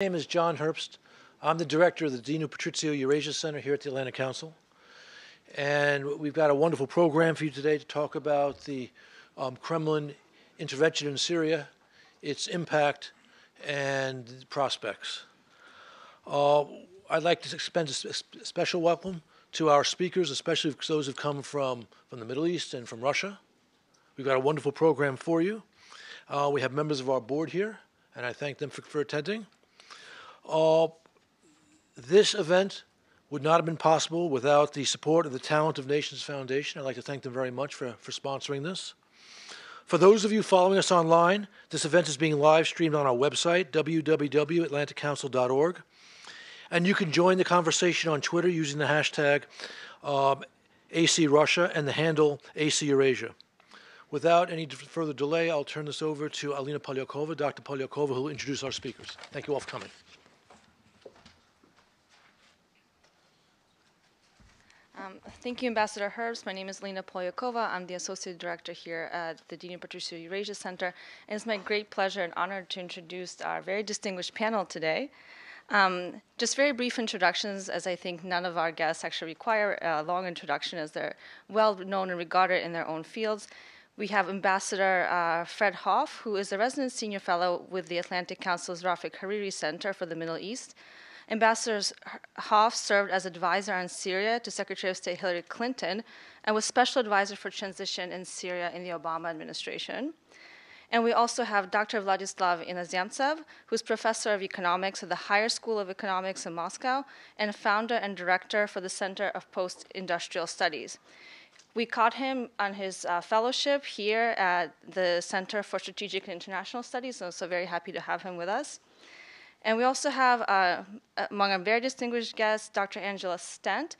My name is John Herbst. I'm the director of the Dinu Patriciu Eurasia Center here at the Atlantic Council. And we've got a wonderful program for you today to talk about the um, Kremlin intervention in Syria, its impact, and prospects. Uh, I'd like to extend a special welcome to our speakers, especially those who've come from, from the Middle East and from Russia. We've got a wonderful program for you. Uh, we have members of our board here, and I thank them for, for attending. Uh, this event would not have been possible without the support of the Talent of Nations Foundation. I'd like to thank them very much for, for sponsoring this. For those of you following us online, this event is being live streamed on our website, www.atlanticcouncil.org. And you can join the conversation on Twitter using the hashtag um, AC Russia and the handle ACEurasia. Without any further delay, I'll turn this over to Alina Polyakova, Dr. Polyakova, who will introduce our speakers. Thank you all for coming. Um, thank you, Ambassador Herbst. My name is Lena Polyakova. I'm the Associate Director here at the Dinu Patriciu Eurasia Center. And it's my great pleasure and honor to introduce our very distinguished panel today. Um, just very brief introductions, as I think none of our guests actually require a long introduction, as they're well known and regarded in their own fields. We have Ambassador uh, Fred Hof, who is a resident senior fellow with the Atlantic Council's Rafik Hariri Center for the Middle East. Ambassador Hof served as advisor on Syria to Secretary of State Hillary Clinton and was special advisor for transition in Syria in the Obama administration. And we also have Dr. Vladislav Inozemtsev, who's professor of economics at the Higher School of Economics in Moscow and founder and director for the Center of Post Industrial Studies. We caught him on his uh, fellowship here at the Center for Strategic and International Studies, and so very happy to have him with us. And we also have, uh, among our very distinguished guests, Dr. Angela Stent,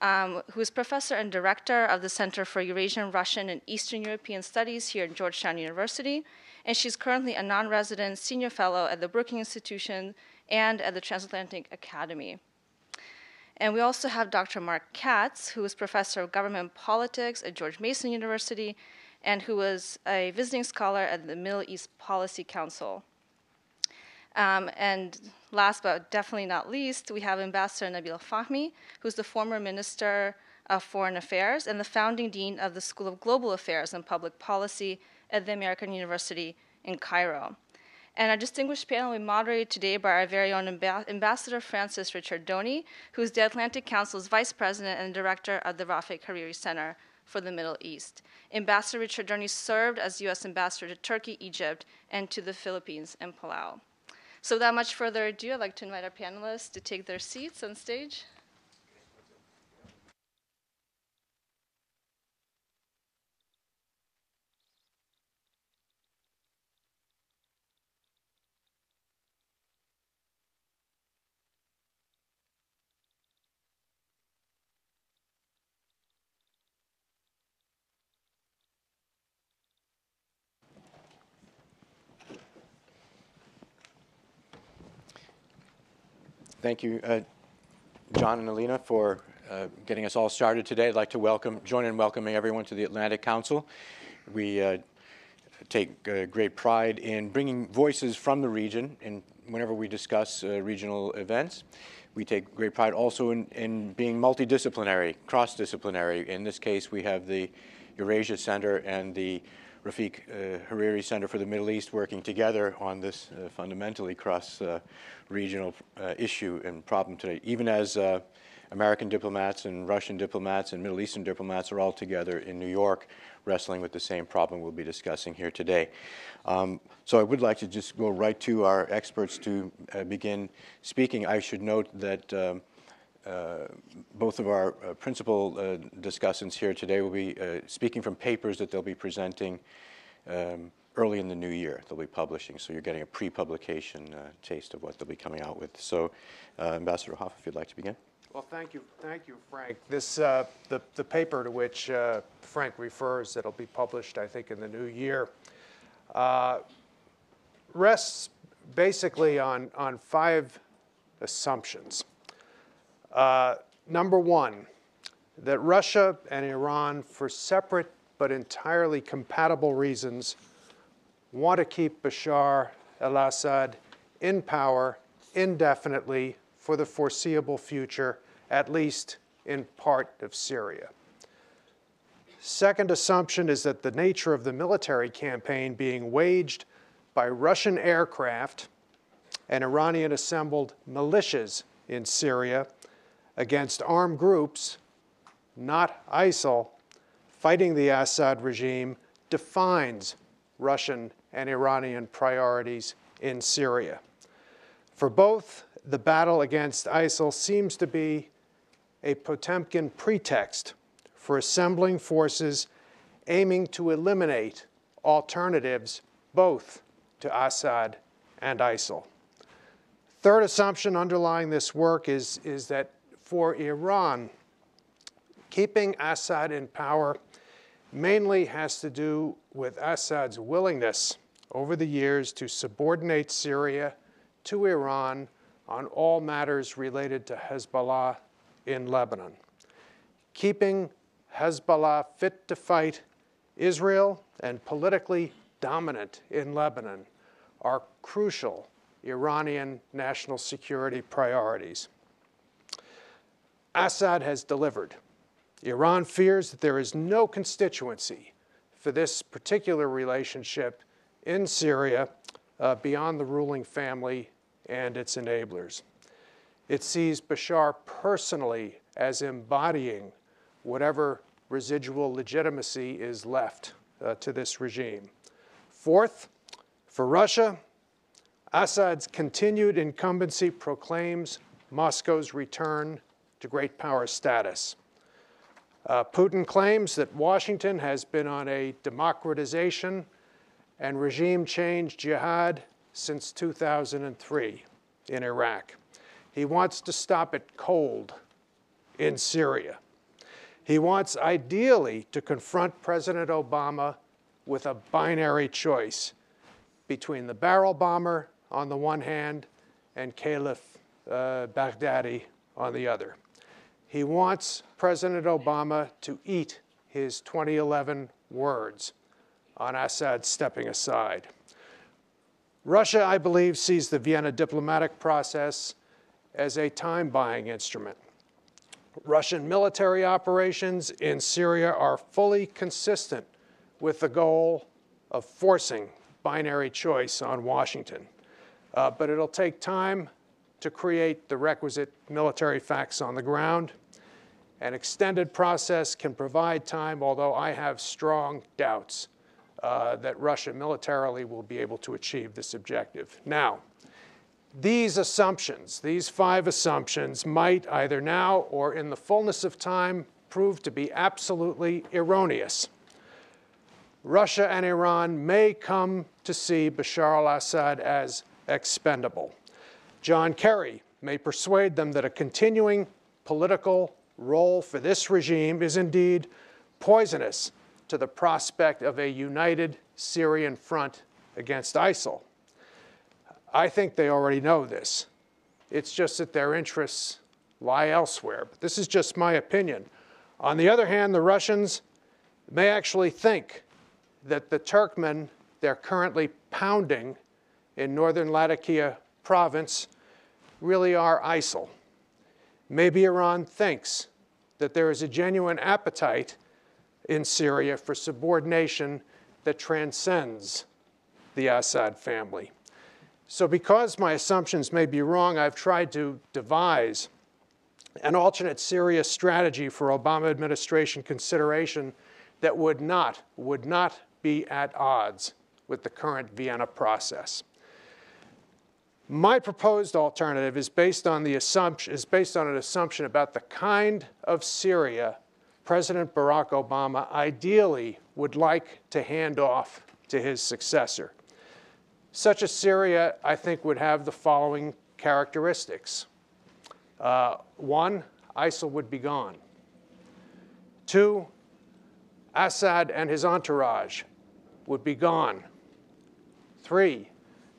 um, who is professor and director of the Center for Eurasian, Russian, and Eastern European Studies here at Georgetown University. And she's currently a non resident senior fellow at the Brookings Institution and at the Transatlantic Academy. And we also have Dr. Mark Katz, who is professor of government politics at George Mason University and who was a visiting scholar at the Middle East Policy Council. Um, and last but definitely not least, we have Ambassador Nabil Fahmy, who's the former Minister of Foreign Affairs and the founding dean of the School of Global Affairs and Public Policy at the American University in Cairo. And our distinguished panel will be moderated today by our very own Amb- Ambassador Francis Ricciardone, who is the Atlantic Council's Vice President and Director of the Rafik Hariri Center for the Middle East. Ambassador Richard Doney served as U.S. Ambassador to Turkey, Egypt, and to the Philippines and Palau. So without much further ado, I'd like to invite our panelists to take their seats on stage. Thank you, uh, John and Alina, for uh, getting us all started today. I'd like to welcome, join in welcoming everyone to the Atlantic Council. We uh, take uh, great pride in bringing voices from the region in, whenever we discuss uh, regional events. We take great pride also in, in being multidisciplinary, cross-disciplinary. In this case, we have the Eurasia Center and the Rafik uh, Hariri Center for the Middle East working together on this uh, fundamentally cross-regional uh, uh, issue and problem today, even as uh, American diplomats and Russian diplomats and Middle Eastern diplomats are all together in New York wrestling with the same problem we'll be discussing here today. Um, so I would like to just go right to our experts to uh, begin speaking. I should note that um, uh, both of our uh, principal uh, discussants here today will be speaking from papers that they'll be presenting um, early in the new year. They'll be publishing, so you're getting a pre-publication taste of what they'll be coming out with. So, Ambassador Hof, if you'd like to begin. Well, thank you, thank you, Frank. This uh, the the paper to which uh, Frank refers that'll be published, I think, in the new year, uh, rests basically on on five assumptions. Uh, number one, that Russia and Iran, for separate but entirely compatible reasons, want to keep Bashar al Assad in power indefinitely for the foreseeable future, at least in part of Syria. Second assumption is that the nature of the military campaign being waged by Russian aircraft and Iranian assembled militias in Syria against armed groups, not ISIL, fighting the Assad regime defines Russian and Iranian priorities in Syria. For both, the battle against ISIL seems to be a Potemkin pretext for assembling forces aiming to eliminate alternatives both to Assad and ISIL. Third assumption underlying this work is, is that for Iran, keeping Assad in power mainly has to do with Assad's willingness over the years to subordinate Syria to Iran on all matters related to Hezbollah in Lebanon. Keeping Hezbollah fit to fight Israel and politically dominant in Lebanon are crucial Iranian national security priorities. Assad has delivered. Iran fears that there is no constituency for this particular relationship in Syria uh, beyond the ruling family and its enablers. It sees Bashar personally as embodying whatever residual legitimacy is left uh, to this regime. Fourth, for Russia, Assad's continued incumbency proclaims Moscow's return to great power status. Uh, Putin claims that Washington has been on a democratization and regime change jihad since 2003 in Iraq. He wants to stop it cold in Syria. He wants ideally to confront President Obama with a binary choice between the barrel bomber on the one hand and Caliph uh, Baghdadi on the other. He wants President Obama to eat his 2011 words on Assad stepping aside. Russia, I believe, sees the Vienna diplomatic process as a time buying instrument. Russian military operations in Syria are fully consistent with the goal of forcing binary choice on Washington. Uh, but it'll take time to create the requisite military facts on the ground. An extended process can provide time, although I have strong doubts uh, that Russia militarily will be able to achieve this objective. Now, these assumptions, these five assumptions, might either now or in the fullness of time prove to be absolutely erroneous. Russia and Iran may come to see Bashar al Assad as expendable. John Kerry may persuade them that a continuing political role for this regime is indeed poisonous to the prospect of a united Syrian front against ISIL. I think they already know this. It's just that their interests lie elsewhere. But this is just my opinion. On the other hand, the Russians may actually think that the Turkmen they're currently pounding in northern Latakia province really are ISIL. Maybe Iran thinks that there is a genuine appetite in Syria for subordination that transcends the Assad family. So, because my assumptions may be wrong, I've tried to devise an alternate Syria strategy for Obama administration consideration that would not, would not be at odds with the current Vienna process. My proposed alternative is based on the assumption is based on an assumption about the kind of Syria President Barack Obama ideally would like to hand off to his successor. Such a Syria, I think, would have the following characteristics. Uh, one, ISIL would be gone. Two, Assad and his entourage would be gone. Three,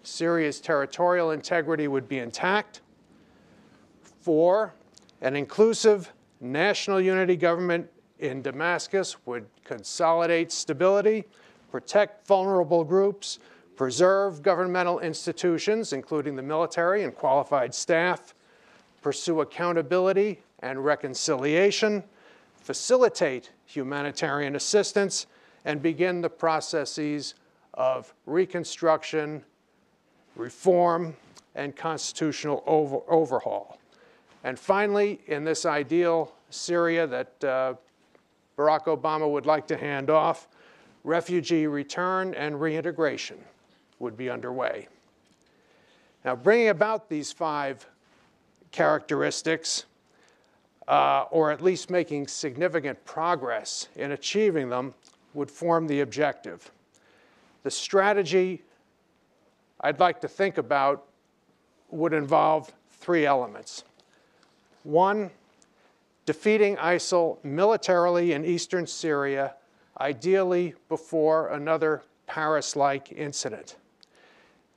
Syria's territorial integrity would be intact. Four, an inclusive national unity government in Damascus would consolidate stability, protect vulnerable groups, preserve governmental institutions, including the military and qualified staff, pursue accountability and reconciliation, facilitate humanitarian assistance, and begin the processes of reconstruction, reform, and constitutional over overhaul. And finally, in this ideal Syria that uh, Barack Obama would like to hand off, refugee return and reintegration would be underway. Now, bringing about these five characteristics, uh, or at least making significant progress in achieving them, would form the objective. The strategy I'd like to think about would involve three elements. One, defeating ISIL militarily in eastern Syria, ideally before another Paris like incident.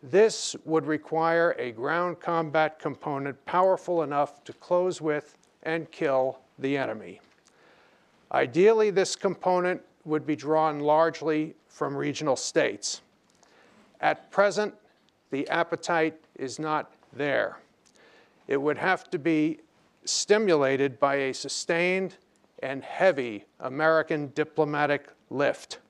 This would require a ground combat component powerful enough to close with and kill the enemy. Ideally, this component would be drawn largely from regional states. At present, the appetite is not there. It would have to be stimulated by a sustained and heavy American diplomatic lift.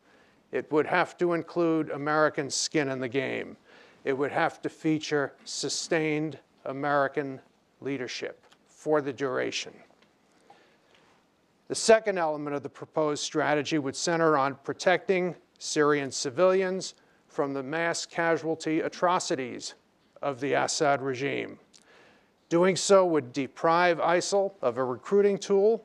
It would have to include American skin in the game. It would have to feature sustained American leadership for the duration. The second element of the proposed strategy would center on protecting Syrian civilians from the mass casualty atrocities of the Assad regime. Doing so would deprive ISIL of a recruiting tool,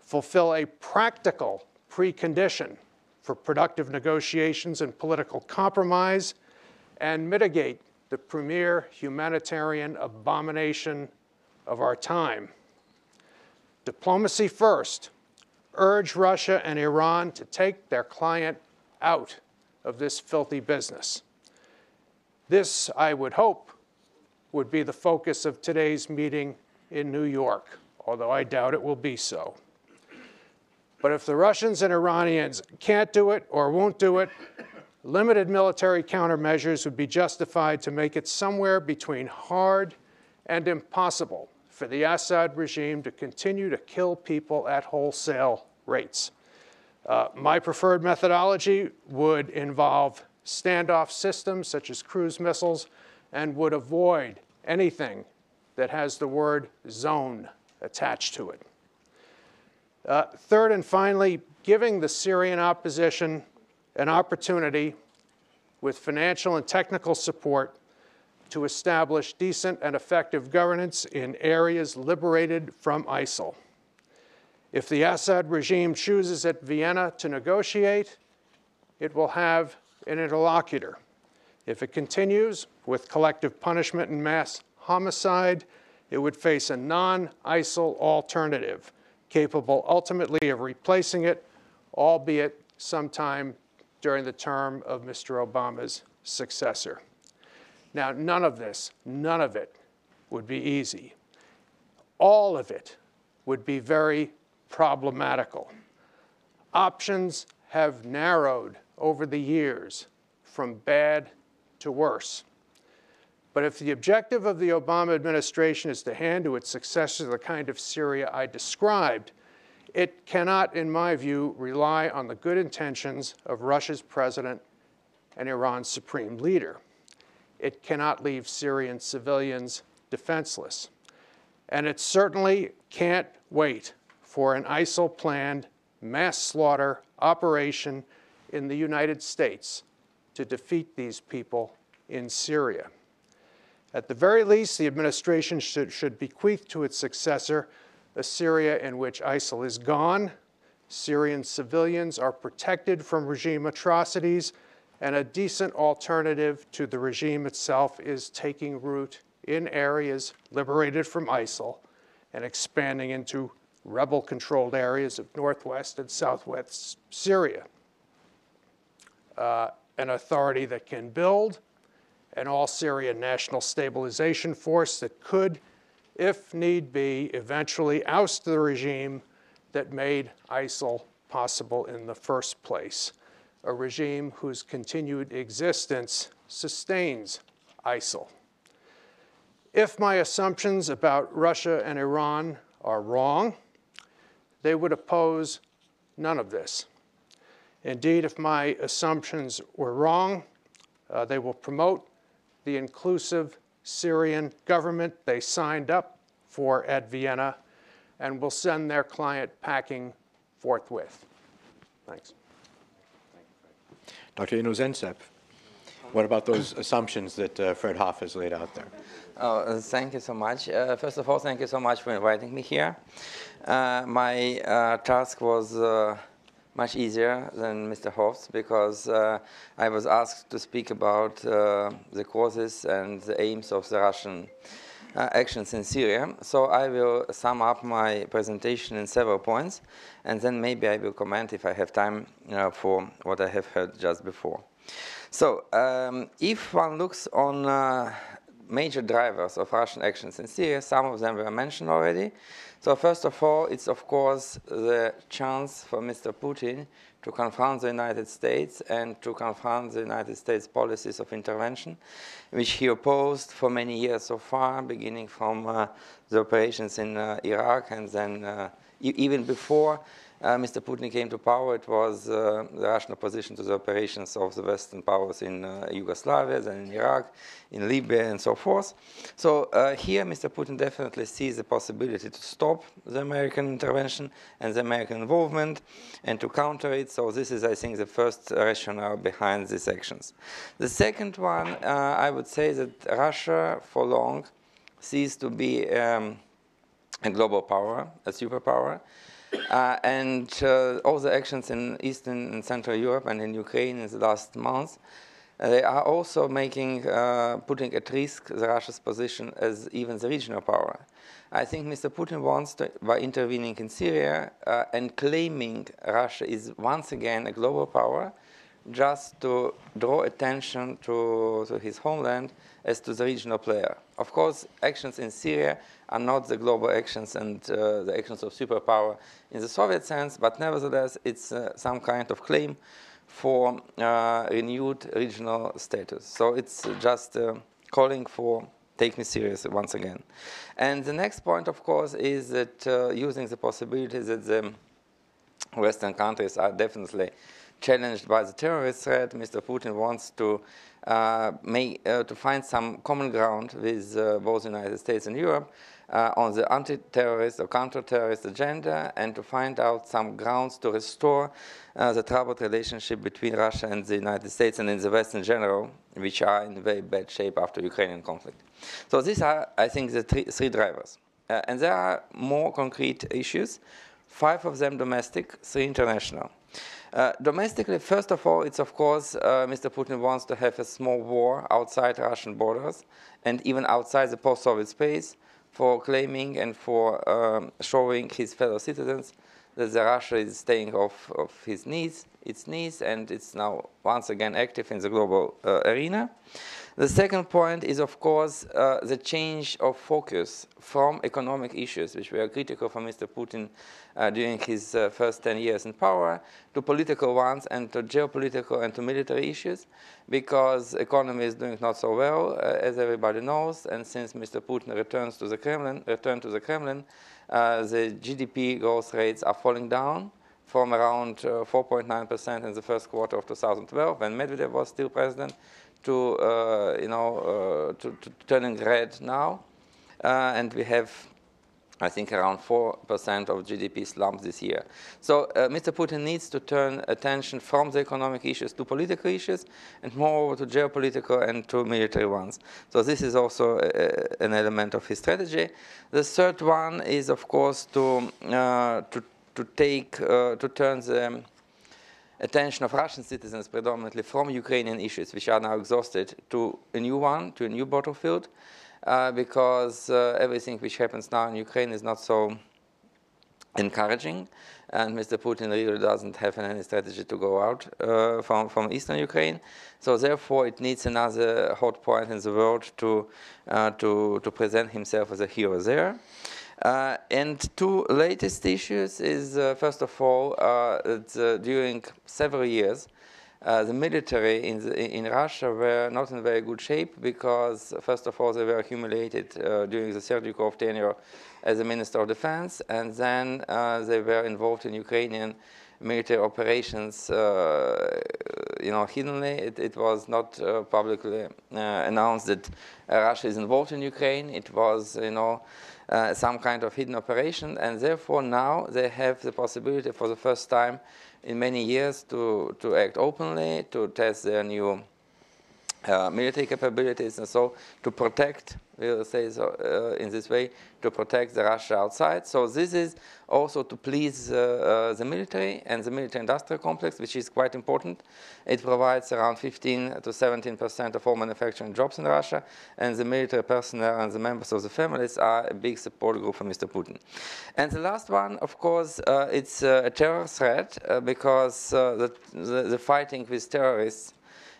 fulfill a practical precondition for productive negotiations and political compromise, and mitigate the premier humanitarian abomination of our time. Diplomacy first. Urge Russia and Iran to take their client out of this filthy business. This, I would hope, would be the focus of today's meeting in New York, although I doubt it will be so. But if the Russians and Iranians can't do it or won't do it, limited military countermeasures would be justified to make it somewhere between hard and impossible for the Assad regime to continue to kill people at wholesale rates. Uh, my preferred methodology would involve standoff systems such as cruise missiles and would avoid anything that has the word zone attached to it. Uh, third and finally, giving the Syrian opposition an opportunity with financial and technical support to establish decent and effective governance in areas liberated from ISIL. If the Assad regime chooses at Vienna to negotiate, it will have an interlocutor. If it continues with collective punishment and mass homicide, it would face a non ISIL alternative capable ultimately of replacing it, albeit sometime during the term of Mr. Obama's successor. Now, none of this, none of it would be easy. All of it would be very problematical. Options have narrowed over the years from bad to worse. But if the objective of the Obama administration is to hand to its successor the kind of Syria I described, it cannot, in my view, rely on the good intentions of Russia's president and Iran's supreme leader it cannot leave Syrian civilians defenseless. And it certainly can't wait for an ISIL planned mass slaughter operation in the United States to defeat these people in Syria. At the very least, the administration should, should bequeath to its successor a Syria in which ISIL is gone, Syrian civilians are protected from regime atrocities, and a decent alternative to the regime itself is taking root in areas liberated from ISIL and expanding into rebel controlled areas of northwest and southwest Syria. Uh, an authority that can build an all Syrian national stabilization force that could, if need be, eventually oust the regime that made ISIL possible in the first place. a regime whose continued existence sustains ISIL. If my assumptions about Russia and Iran are wrong, they would oppose none of this. Indeed, if my assumptions were wrong, uh, they will promote the inclusive Syrian government they signed up for at Vienna and will send their client packing forthwith. Thanks. Dr. Inozemtsev, what about those assumptions that uh, Fred Hof has laid out there? Oh, uh, thank you so much. Uh, first of all, thank you so much for inviting me here. Uh, my uh, task was uh, much easier than Mr. Hof's because I was asked to speak about the causes and the aims of the Russian uh, actions in Syria. So I will sum up my presentation in several points, and then maybe I will comment if I have time uh, for what I have heard just before. So um, if one looks on uh, major drivers of Russian actions in Syria, some of them were mentioned already. So first of all, it's of course the chance for Mr. Putin to confront the United States and to confront the United States policies of intervention, which he opposed for many years so far, beginning from uh, the operations in uh, Iraq and then uh, e even before Mr. Putin came to power, it was uh, the Russian opposition to the operations of the Western powers in uh, Yugoslavia, then in Iraq, in Libya, and so forth. So uh, here, Mr. Putin definitely sees the possibility to stop the American intervention and the American involvement and to counter it. So this is, I think, the first rationale behind these actions. The second one, uh, I would say that Russia, for long, ceased to be um, a global power, a superpower. Uh, and uh, all the actions in Eastern and Central Europe and in Ukraine in the last months, uh, they are also making, uh, putting at risk the Russia's position as even the regional power. I think Mr. Putin wants to, by intervening in Syria uh, and claiming Russia is once again a global power, just to draw attention to, to his homeland as to the regional player. Of course, actions in Syria are not the global actions and uh, the actions of superpower in the Soviet sense, but nevertheless, it's uh, some kind of claim for uh, renewed regional status. So it's just uh, calling for take me seriously once again. And the next point, of course, is that uh, using the possibility that the Western countries are definitely challenged by the terrorist threat, Mr. Putin wants to uh, make, uh, to find some common ground with uh, both the United States and Europe uh, on the anti-terrorist or counter-terrorist agenda and to find out some grounds to restore uh, the troubled relationship between Russia and the United States and in the West in general, which are in very bad shape after Ukrainian conflict. So these are, I think, the three, three drivers. Uh, and there are more concrete issues, five of them domestic, three international. Uh, domestically, first of all, it's of course uh, Mr. Putin wants to have a small war outside Russian borders and even outside the post-Soviet space for claiming and for um, showing his fellow citizens that the Russia is staying off of his knees, its knees, and it's now once again active in the global uh, arena. The second point is, of course, uh, the change of focus from economic issues, which were critical for Mr. Putin uh, during his uh, first 10 years in power, to political ones and to geopolitical and to military issues, because economy is doing not so well, uh, as everybody knows, and since Mr. Putin returns to the Kremlin, returned to the Kremlin, the GDP growth rates are falling down from around 4.9% uh, in the first quarter of 2012, when Medvedev was still president, to uh, you know uh, to, to, turning red now, uh, and we have. I think around 4% of GDP slump this year. So uh, Mr. Putin needs to turn attention from the economic issues to political issues and more to geopolitical and to military ones. So this is also a, an element of his strategy. The third one is, of course, to, uh, to, to take, uh, to turn the attention of Russian citizens predominantly from Ukrainian issues, which are now exhausted, to a new one, to a new battlefield, uh, because uh, everything which happens now in Ukraine is not so encouraging, and Mr. Putin really doesn't have any strategy to go out uh, from, from eastern Ukraine. So therefore, it needs another hot point in the world to, uh, to, to present himself as a hero there. Uh, and two latest issues is, uh, first of all, uh, during several years, uh, the military in, the, in Russia were not in very good shape because, first of all, they were humiliated uh, during the Serdyukov tenure as a minister of defense, and then uh, they were involved in Ukrainian military operations, uh, you know, hiddenly. It, it was not uh, publicly uh, announced that Russia is involved in Ukraine. It was, you know, some kind of hidden operation, and therefore now they have the possibility for the first time in many years to, to act openly, to test their new uh, military capabilities, and so to protect, we'll say so, uh, in this way, to protect the Russia outside. So this is also to please uh, uh the military and the military-industrial complex, which is quite important. It provides around 15 to 17 percent of all manufacturing jobs in Russia, and the military personnel and the members of the families are a big support group for Mr. Putin. And the last one, of course, it's a terror threat because the, the, the fighting with terrorists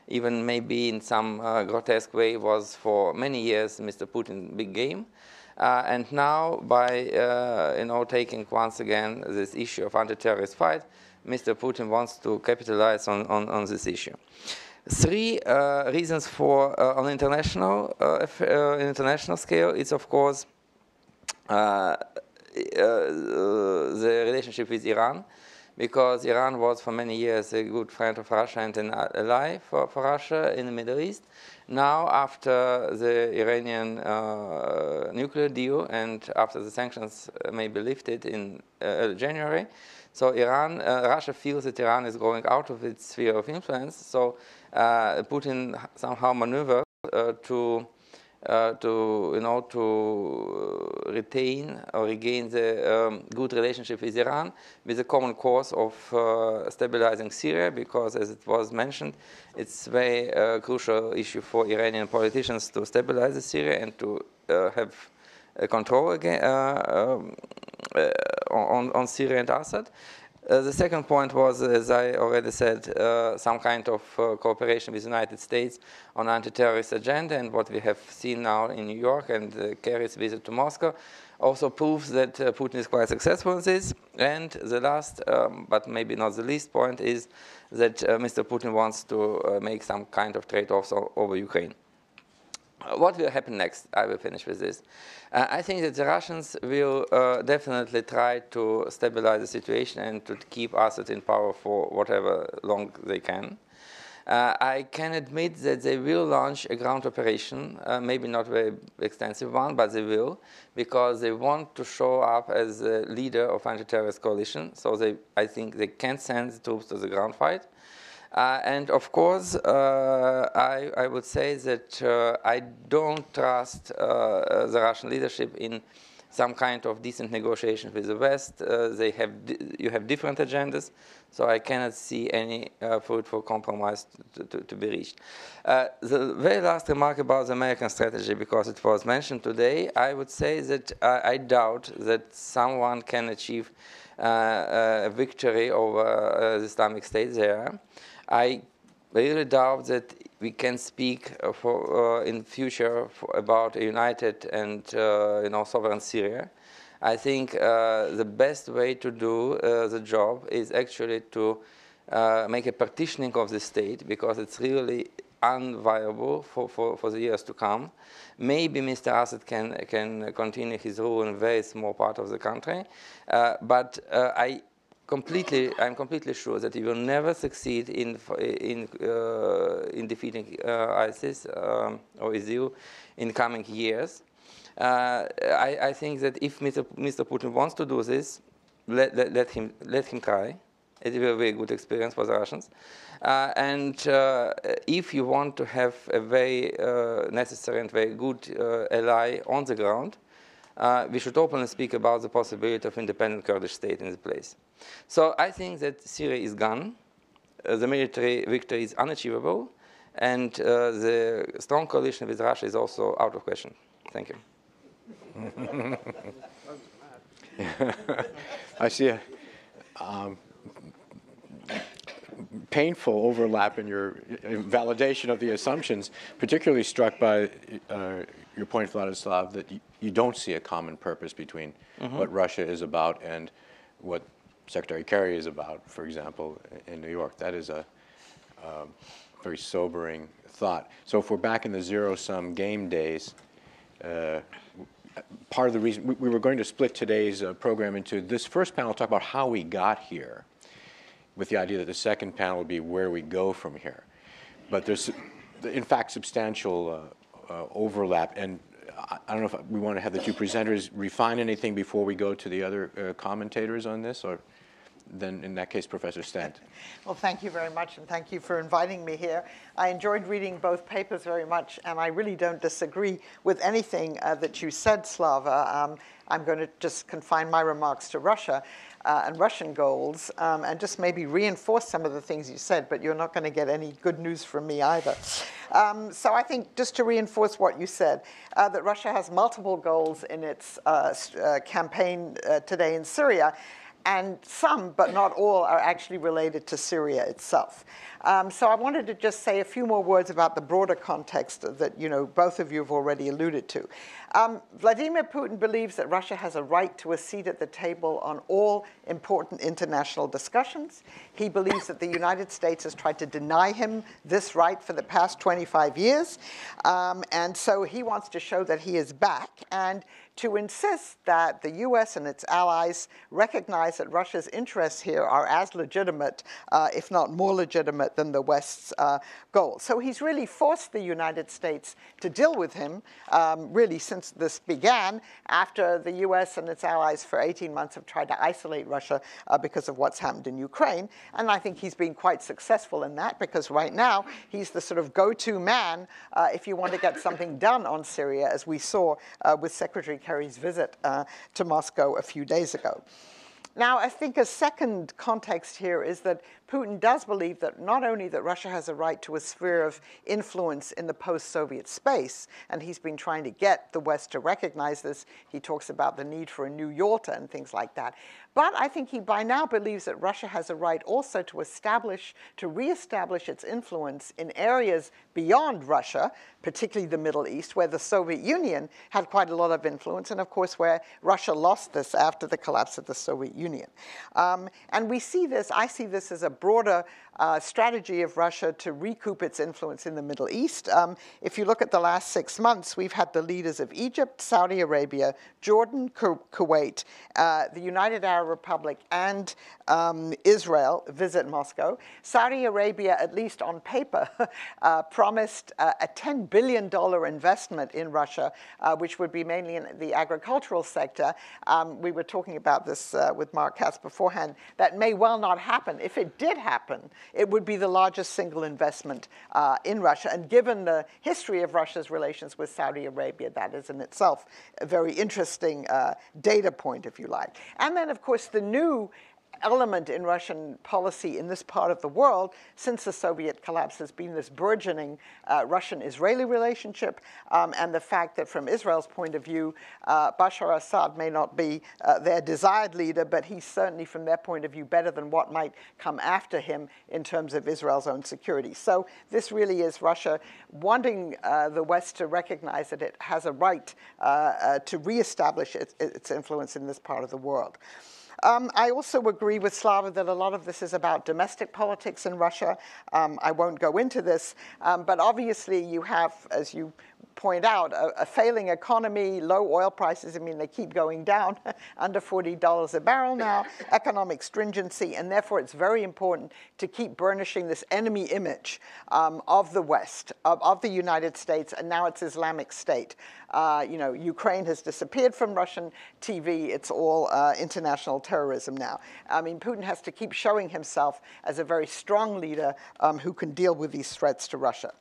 even maybe in some uh, grotesque way, was for many years Mr. Putin's big game. Uh, and now, by uh, you know taking once again this issue of anti-terrorist fight, Mr. Putin wants to capitalize on, on, on this issue. Three uh, reasons for uh, on international uh, international scale is of course the relationship with Iran because Iran was for many years a good friend of Russia and an ally for, for Russia in the Middle East. Now, after the Iranian uh, nuclear deal and after the sanctions may be lifted in uh, January, so Iran, uh, Russia feels that Iran is going out of its sphere of influence. So uh, Putin somehow maneuvered uh, to uh, to you know to retain or regain the um, good relationship with Iran with a common cause of uh, stabilizing Syria because as it was mentioned it's very uh, crucial issue for Iranian politicians to stabilize Syria and to uh, have control again uh, um, on, on Syria and Assad uh, the second point was, as I already said, uh, some kind of uh, cooperation with the United States on anti-terrorist agenda, and what we have seen now in New York and uh, Kerry's visit to Moscow also proves that uh, Putin is quite successful in this. And the last, um, but maybe not the least point, is that uh, Mr. Putin wants to make some kind of trade-offs over Ukraine. What will happen next? I will finish with this. Uh, I think that the Russians will uh, definitely try to stabilize the situation and to keep Assad in power for whatever long they can. Uh, I can admit that they will launch a ground operation, uh, maybe not very extensive one, but they will, because they want to show up as a leader of anti-terrorist coalition. So they, I think they can send the troops to the ground fight. Uh, and of course, uh, I, I, would say that uh, I don't trust the Russian leadership in some kind of decent negotiation with the West. Uh, they have you have different agendas, so I cannot see any uh, fruitful compromise to, to, to be reached. Uh, the very last remark about the American strategy, because it was mentioned today, I would say that I doubt that someone can achieve a victory over the Islamic State there. I really doubt that we can speak for, uh, in future about a united and uh, you know sovereign Syria. I think uh, the best way to do uh, the job is actually to uh, make a partitioning of the state because it's really unviable for, for, for the years to come. Maybe Mr. Assad can, can continue his rule in a very small part of the country, uh, but I completely, I'm completely sure that he will never succeed in in uh, in defeating uh, ISIS um, or ISIL in coming years. Uh, I, I, think that if Mr. Mr. Putin wants to do this, let, let, let him let him try. It will be a good experience for the Russians. Uh, and uh, if you want to have a very uh, necessary and very good ally on the ground, uh, we should openly speak about the possibility of independent Kurdish state in the place. So I think that Syria is gone, uh, the military victory is unachievable, and uh, the strong coalition with Russia is also out of question. Thank you. I see a um, painful overlap in your validation of the assumptions, particularly struck by uh, your point, Vladislav, that you don't see a common purpose between mm-hmm. what Russia is about and what Secretary Kerry is about, for example, in New York. That is a um, very sobering thought. So if we're back in the zero-sum game days, uh, part of the reason we, we were going to split today's uh, program into this first panel talk about how we got here, with the idea that the second panel would be where we go from here. But there's, in fact, substantial uh, overlap, and I, I, don't know if we want to have the two presenters refine anything before we go to the other uh, commentators on this, or then in that case, Professor Stent. Well, thank you very much, and thank you for inviting me here. I enjoyed reading both papers very much, and I really don't disagree with anything uh, that you said, Slava. Um, I'm going to just confine my remarks to Russia uh, and Russian goals, um, and just maybe reinforce some of the things you said, but you're not going to get any good news from me either. Um, so I think just to reinforce what you said, uh, that Russia has multiple goals in its uh, uh campaign uh, today in Syria, and some, but not all, are actually related to Syria itself. Um, so I wanted to just say a few more words about the broader context that you know both of you have already alluded to. Um, Vladimir Putin believes that Russia has a right to a seat at the table on all important international discussions. He believes that the United States has tried to deny him this right for the past 25 years. Um, and so he wants to show that he is back and to insist that the US and its allies recognize that Russia's interests here are as legitimate, uh, if not more legitimate, than the West's uh, goals. So he's really forced the United States to deal with him, um, really, since this began after the US and its allies for 18 months have tried to isolate Russia uh, because of what's happened in Ukraine. And I think he's been quite successful in that because right now he's the sort of go-to man uh, if you want to get something done on Syria, as we saw uh, with Secretary Kerry's visit uh, to Moscow a few days ago. Now, I think a second context here is that Putin does believe that not only that Russia has a right to a sphere of influence in the post-Soviet space, and he's been trying to get the West to recognize this. He talks about the need for a new Yalta and things like that. But I think he by now believes that Russia has a right also to establish, to reestablish its influence in areas beyond Russia, particularly the Middle East, where the Soviet Union had quite a lot of influence, and of course where Russia lost this after the collapse of the Soviet Union. Um, and we see this, I see this as a broader uh, strategy of Russia to recoup its influence in the Middle East. Um, if you look at the last six months, we've had the leaders of Egypt, Saudi Arabia, Jordan, Ku Kuwait, uh, the United Arab Republic, and um, Israel visit Moscow. Saudi Arabia, at least on paper, uh, promised a $10 billion investment in Russia, uh, which would be mainly in the agricultural sector. Um, we were talking about this uh, with Mark Katz beforehand. That may well not happen. If it did happen, it would be the largest single investment uh, in Russia. And given the history of Russia's relations with Saudi Arabia, that is in itself a very interesting uh, data point, if you like. And then, of course, the new element in Russian policy in this part of the world since the Soviet collapse has been this burgeoning uh, Russian-Israeli relationship um, and the fact that from Israel's point of view, uh, Bashar Assad may not be uh, their desired leader, but he's certainly from their point of view better than what might come after him in terms of Israel's own security. So this really is Russia wanting uh, the West to recognize that it has a right uh, uh, to reestablish its, its influence in this part of the world. Um, I also agree with Slava that a lot of this is about domestic politics in Russia. Um, I won't go into this, um, but obviously you have, as you point out, a, a, failing economy, low oil prices, I mean, they keep going down, under $40 a barrel now, economic stringency, and therefore it's very important to keep burnishing this enemy image um, of the West, of, of, the United States, and now it's Islamic State. Uh, you know, Ukraine has disappeared from Russian TV. It's all uh, international terrorism now. I mean, Putin has to keep showing himself as a very strong leader um, who can deal with these threats to Russia.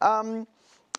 Um,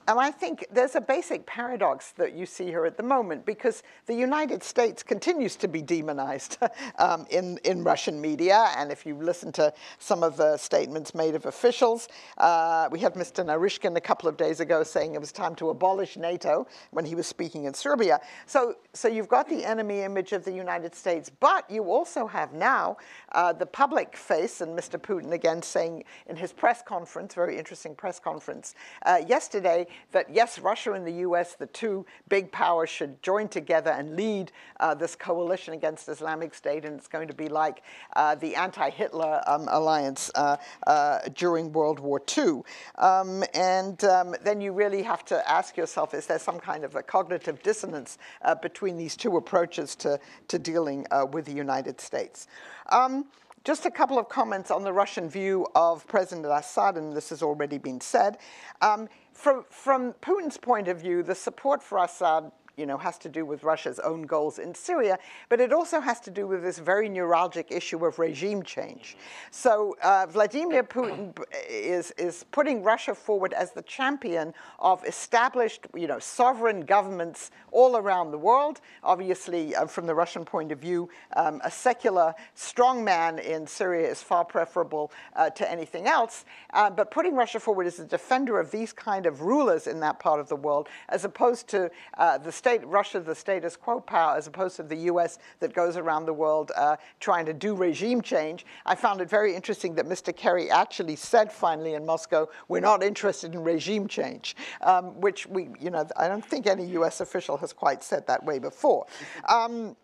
and I think there's a basic paradox that you see here at the moment because the United States continues to be demonized um, in, in Russian media. And if you listen to some of the statements made of officials, uh, we had Mr. Naryshkin a couple of days ago saying it was time to abolish NATO when he was speaking in Serbia. So, so you've got the enemy image of the United States, but you also have now uh, the public face, and Mr. Putin again saying in his press conference, very interesting press conference uh, yesterday, that yes, Russia and the US, the two big powers, should join together and lead uh, this coalition against Islamic State, and it's going to be like uh, the anti-Hitler um, alliance uh, uh, during World War II. Um, and um, then you really have to ask yourself, is there some kind of a cognitive dissonance uh, between these two approaches to, to dealing with the United States? Um, just a couple of comments on the Russian view of President Assad, and this has already been said. Um, from, from Putin's point of view, the support for Assad you know, has to do with Russia's own goals in Syria, but it also has to do with this very neuralgic issue of regime change. So uh, Vladimir Putin is, is putting Russia forward as the champion of established, you know, sovereign governments all around the world. Obviously, uh, from the Russian point of view, um, a secular strong man in Syria is far preferable uh, to anything else. Uh, but putting Russia forward as a defender of these kind of rulers in that part of the world, as opposed to uh, the state, Russia, the status quo power, as opposed to the US that goes around the world uh, trying to do regime change. I found it very interesting that Mr. Kerry actually said finally in Moscow, we're not interested in regime change, um, which we, you know, I don't think any US official has quite said that way before. Um,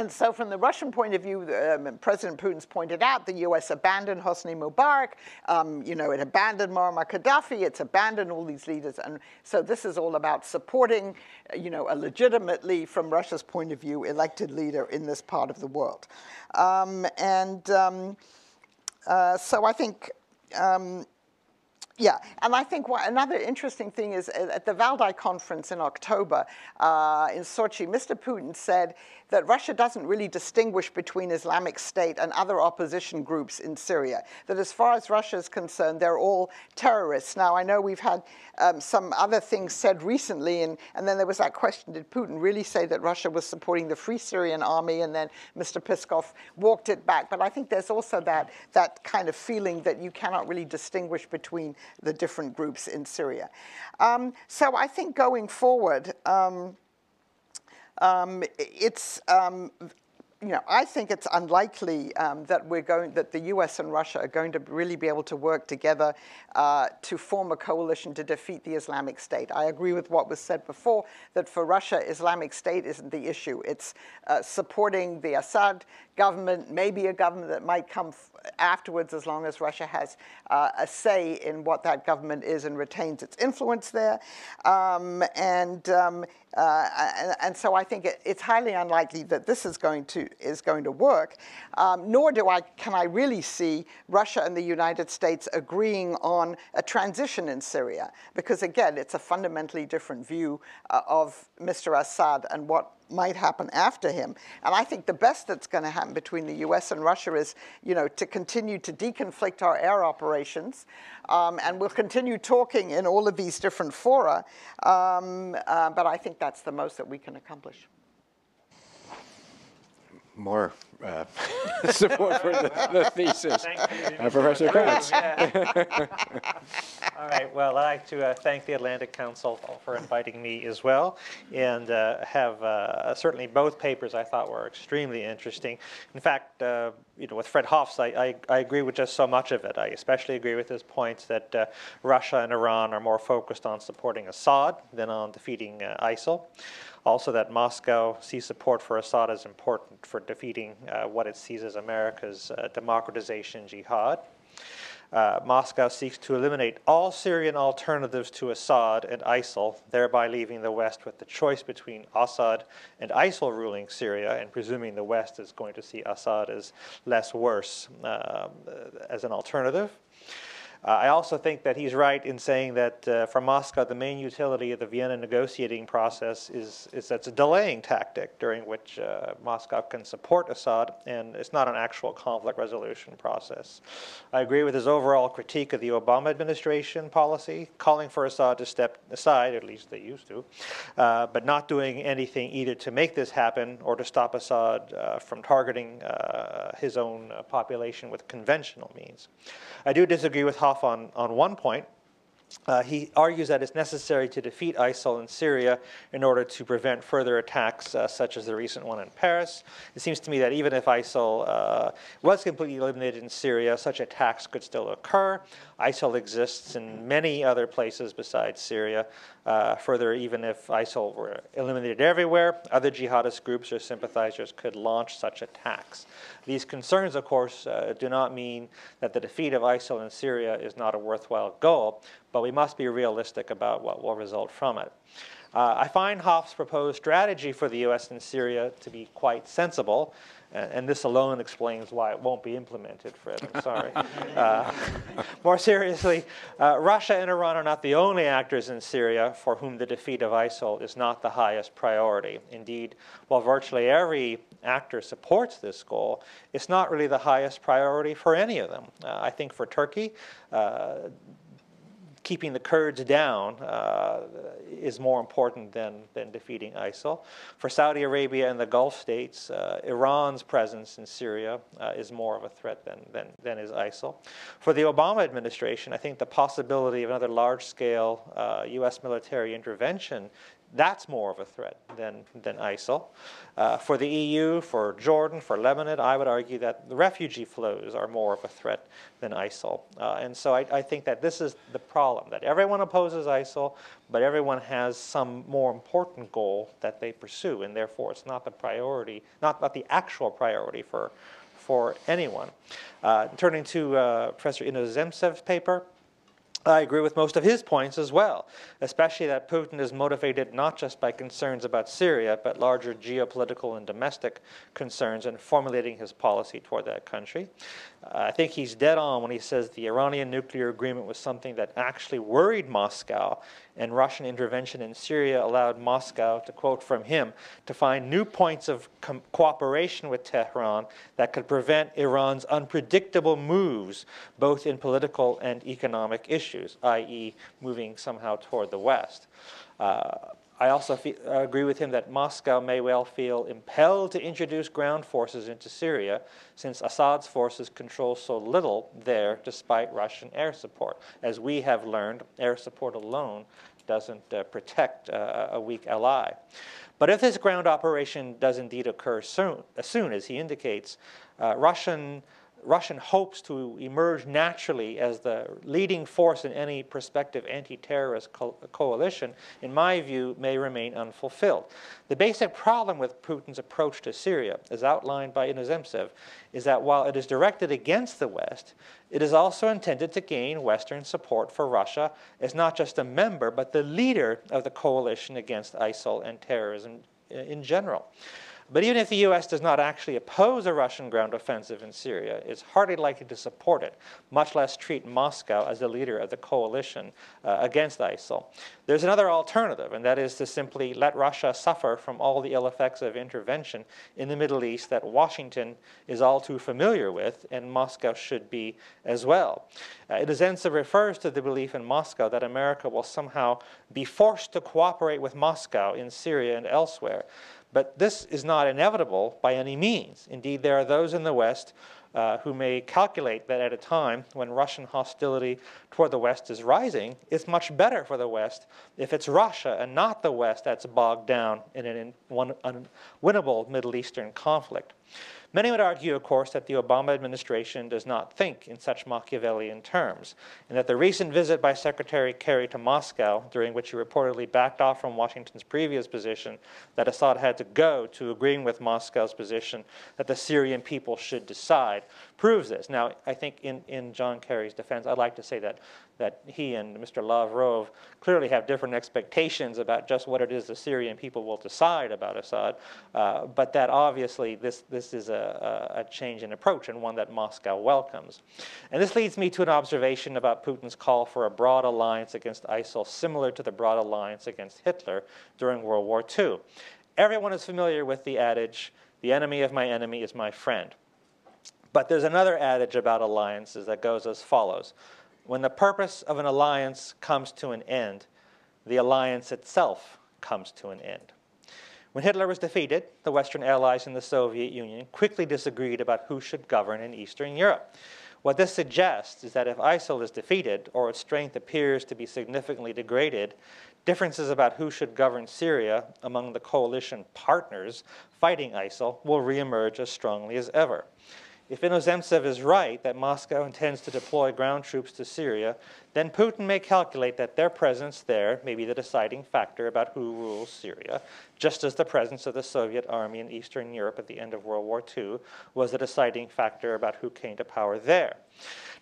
and so from the Russian point of view, um, President Putin's pointed out the U.S. abandoned Hosni Mubarak, um, you know, it abandoned Muammar Gaddafi, it's abandoned all these leaders. And so this is all about supporting, you know, a legitimately, from Russia's point of view, elected leader in this part of the world. Um, and um, uh, so I think um, yeah, and I think what, another interesting thing is uh, at the Valdai conference in October uh, in Sochi, Mr. Putin said that Russia doesn't really distinguish between Islamic State and other opposition groups in Syria, that as far as Russia is concerned, they're all terrorists. Now, I know we've had um, some other things said recently, and, and then there was that question, did Putin really say that Russia was supporting the Free Syrian Army? And then Mr. Peskov walked it back. But I think there's also that, that kind of feeling that you cannot really distinguish between the different groups in Syria. Um, so I think going forward, um, um, it's um, you know, I think it's unlikely um, that we're going that the U.S. and Russia are going to really be able to work together uh, to form a coalition to defeat the Islamic State. I agree with what was said before that for Russia, Islamic State isn't the issue. It's uh, supporting the Assad government, maybe a government that might come afterwards as long as Russia has uh, a say in what that government is and retains its influence there. Um, and, um, uh, and, and, so I think it, it's highly unlikely that this is going to, is going to work, um, nor do I, can I really see Russia and the United States agreeing on a transition in Syria, because again, it's a fundamentally different view uh, of Mr. Assad and what might happen after him. And I think the best that's going to happen between the U.S. and Russia is, you know, to continue to deconflict our air operations, um, and we'll continue talking in all of these different fora. Um, uh, but I think that's the most that we can accomplish. More uh, support for the, the thesis. Uh, Professor Katz. All right, well, I'd like to uh, thank the Atlantic Council for inviting me as well, and uh, have uh, certainly both papers I thought were extremely interesting. In fact, uh, you know, with Fred Hof's, I, I, I, agree with just so much of it. I especially agree with his points that Russia and Iran are more focused on supporting Assad than on defeating ISIL. Also, that Moscow sees support for Assad as important for defeating what it sees as America's uh, democratization jihad. Uh, Moscow seeks to eliminate all Syrian alternatives to Assad and ISIL, thereby leaving the West with the choice between Assad and ISIL ruling Syria, and presuming the West is going to see Assad as less worse um, as an alternative. Uh, I also think that he's right in saying that uh, for Moscow, the main utility of the Vienna negotiating process is, is that's a delaying tactic during which uh, Moscow can support Assad, and it's not an actual conflict resolution process. I agree with his overall critique of the Obama administration policy, calling for Assad to step aside, at least they used to, uh, but not doing anything either to make this happen or to stop Assad uh, from targeting uh, his own population with conventional means. I do disagree with Hof on, on one point. uh, he argues that it's necessary to defeat ISIL in Syria in order to prevent further attacks, uh, such as the recent one in Paris. It seems to me that even if ISIL uh, was completely eliminated in Syria, such attacks could still occur. ISIL exists in many other places besides Syria. Uh, further, even if ISIL were eliminated everywhere, other jihadist groups or sympathizers could launch such attacks. These concerns, of course, uh, do not mean that the defeat of ISIL in Syria is not a worthwhile goal, but we must be realistic about what will result from it. Uh, I find Hof's proposed strategy for the U.S. in Syria to be quite sensible, and, this alone explains why it won't be implemented, Fred. I'm sorry. uh, more seriously, uh, Russia and Iran are not the only actors in Syria for whom the defeat of ISIL is not the highest priority. Indeed, while virtually every actor supports this goal, it's not really the highest priority for any of them. Uh, I think for Turkey, uh, keeping the Kurds down uh, is more important than, than defeating ISIL. For Saudi Arabia and the Gulf states, uh, Iran's presence in Syria uh, is more of a threat than, than, than is ISIL. For the Obama administration, I think the possibility of another large scale U.S. Uh, military intervention that's more of a threat than, than ISIL. Uh, for the EU, for Jordan, for Lebanon, I would argue that the refugee flows are more of a threat than ISIL. Uh, and so I, I, think that this is the problem, that everyone opposes ISIL, but everyone has some more important goal that they pursue, and therefore it's not the priority, not, not the actual priority for, for anyone. Uh, turning to uh, Professor Inozemtsev's paper, I agree with most of his points as well, especially that Putin is motivated not just by concerns about Syria, but larger geopolitical and domestic concerns in formulating his policy toward that country. I think he's dead on when he says the Iranian nuclear agreement was something that actually worried Moscow, and Russian intervention in Syria allowed Moscow, to quote from him, to find new points of com- cooperation with Tehran that could prevent Iran's unpredictable moves, both in political and economic issues, i.e., moving somehow toward the West. Uh, I also uh, agree with him that Moscow may well feel impelled to introduce ground forces into Syria since Assad's forces control so little there despite Russian air support. As we have learned, air support alone doesn't uh, protect uh, a weak ally. But if this ground operation does indeed occur soon, as soon as he indicates, uh, Russian Russian hopes to emerge naturally as the leading force in any prospective anti terrorist co- coalition, in my view, may remain unfulfilled. The basic problem with Putin's approach to Syria, as outlined by Inozemtsev, is that while it is directed against the West, it is also intended to gain Western support for Russia as not just a member, but the leader of the coalition against ISIL and terrorism uh, in general. But even if the U.S. does not actually oppose a Russian ground offensive in Syria, it's hardly likely to support it, much less treat Moscow as the leader of the coalition uh, against ISIL. There's another alternative, and that is to simply let Russia suffer from all the ill effects of intervention in the Middle East that Washington is all too familiar with, and Moscow should be as well. Uh, Inozemtsev refers to the belief in Moscow that America will somehow be forced to cooperate with Moscow in Syria and elsewhere. But this is not inevitable by any means. Indeed, there are those in the West uh, who may calculate that at a time when Russian hostility toward the West is rising, it's much better for the West if it's Russia and not the West that's bogged down in an unwinnable Middle Eastern conflict. Many would argue, of course, that the Obama administration does not think in such Machiavellian terms, and that the recent visit by Secretary Kerry to Moscow, during which he reportedly backed off from Washington's previous position that Assad had to go to agreeing with Moscow's position that the Syrian people should decide, proves this. Now, I think in, in John Kerry's defense, I'd like to say that that he and Mr. Lavrov clearly have different expectations about just what it is the Syrian people will decide about Assad, uh, but that obviously this, this is a, a, change in approach and one that Moscow welcomes. And this leads me to an observation about Putin's call for a broad alliance against ISIL, similar to the broad alliance against Hitler during World War II. Everyone is familiar with the adage, the enemy of my enemy is my friend. But there's another adage about alliances that goes as follows when the purpose of an alliance comes to an end, the alliance itself comes to an end. When Hitler was defeated, the Western allies in the Soviet Union quickly disagreed about who should govern in Eastern Europe. What this suggests is that if ISIL is defeated or its strength appears to be significantly degraded, differences about who should govern Syria among the coalition partners fighting ISIL will reemerge as strongly as ever. If Inozemtsev is right that Moscow intends to deploy ground troops to Syria, then Putin may calculate that their presence there may be the deciding factor about who rules Syria, just as the presence of the Soviet army in Eastern Europe at the end of World War II was the deciding factor about who came to power there.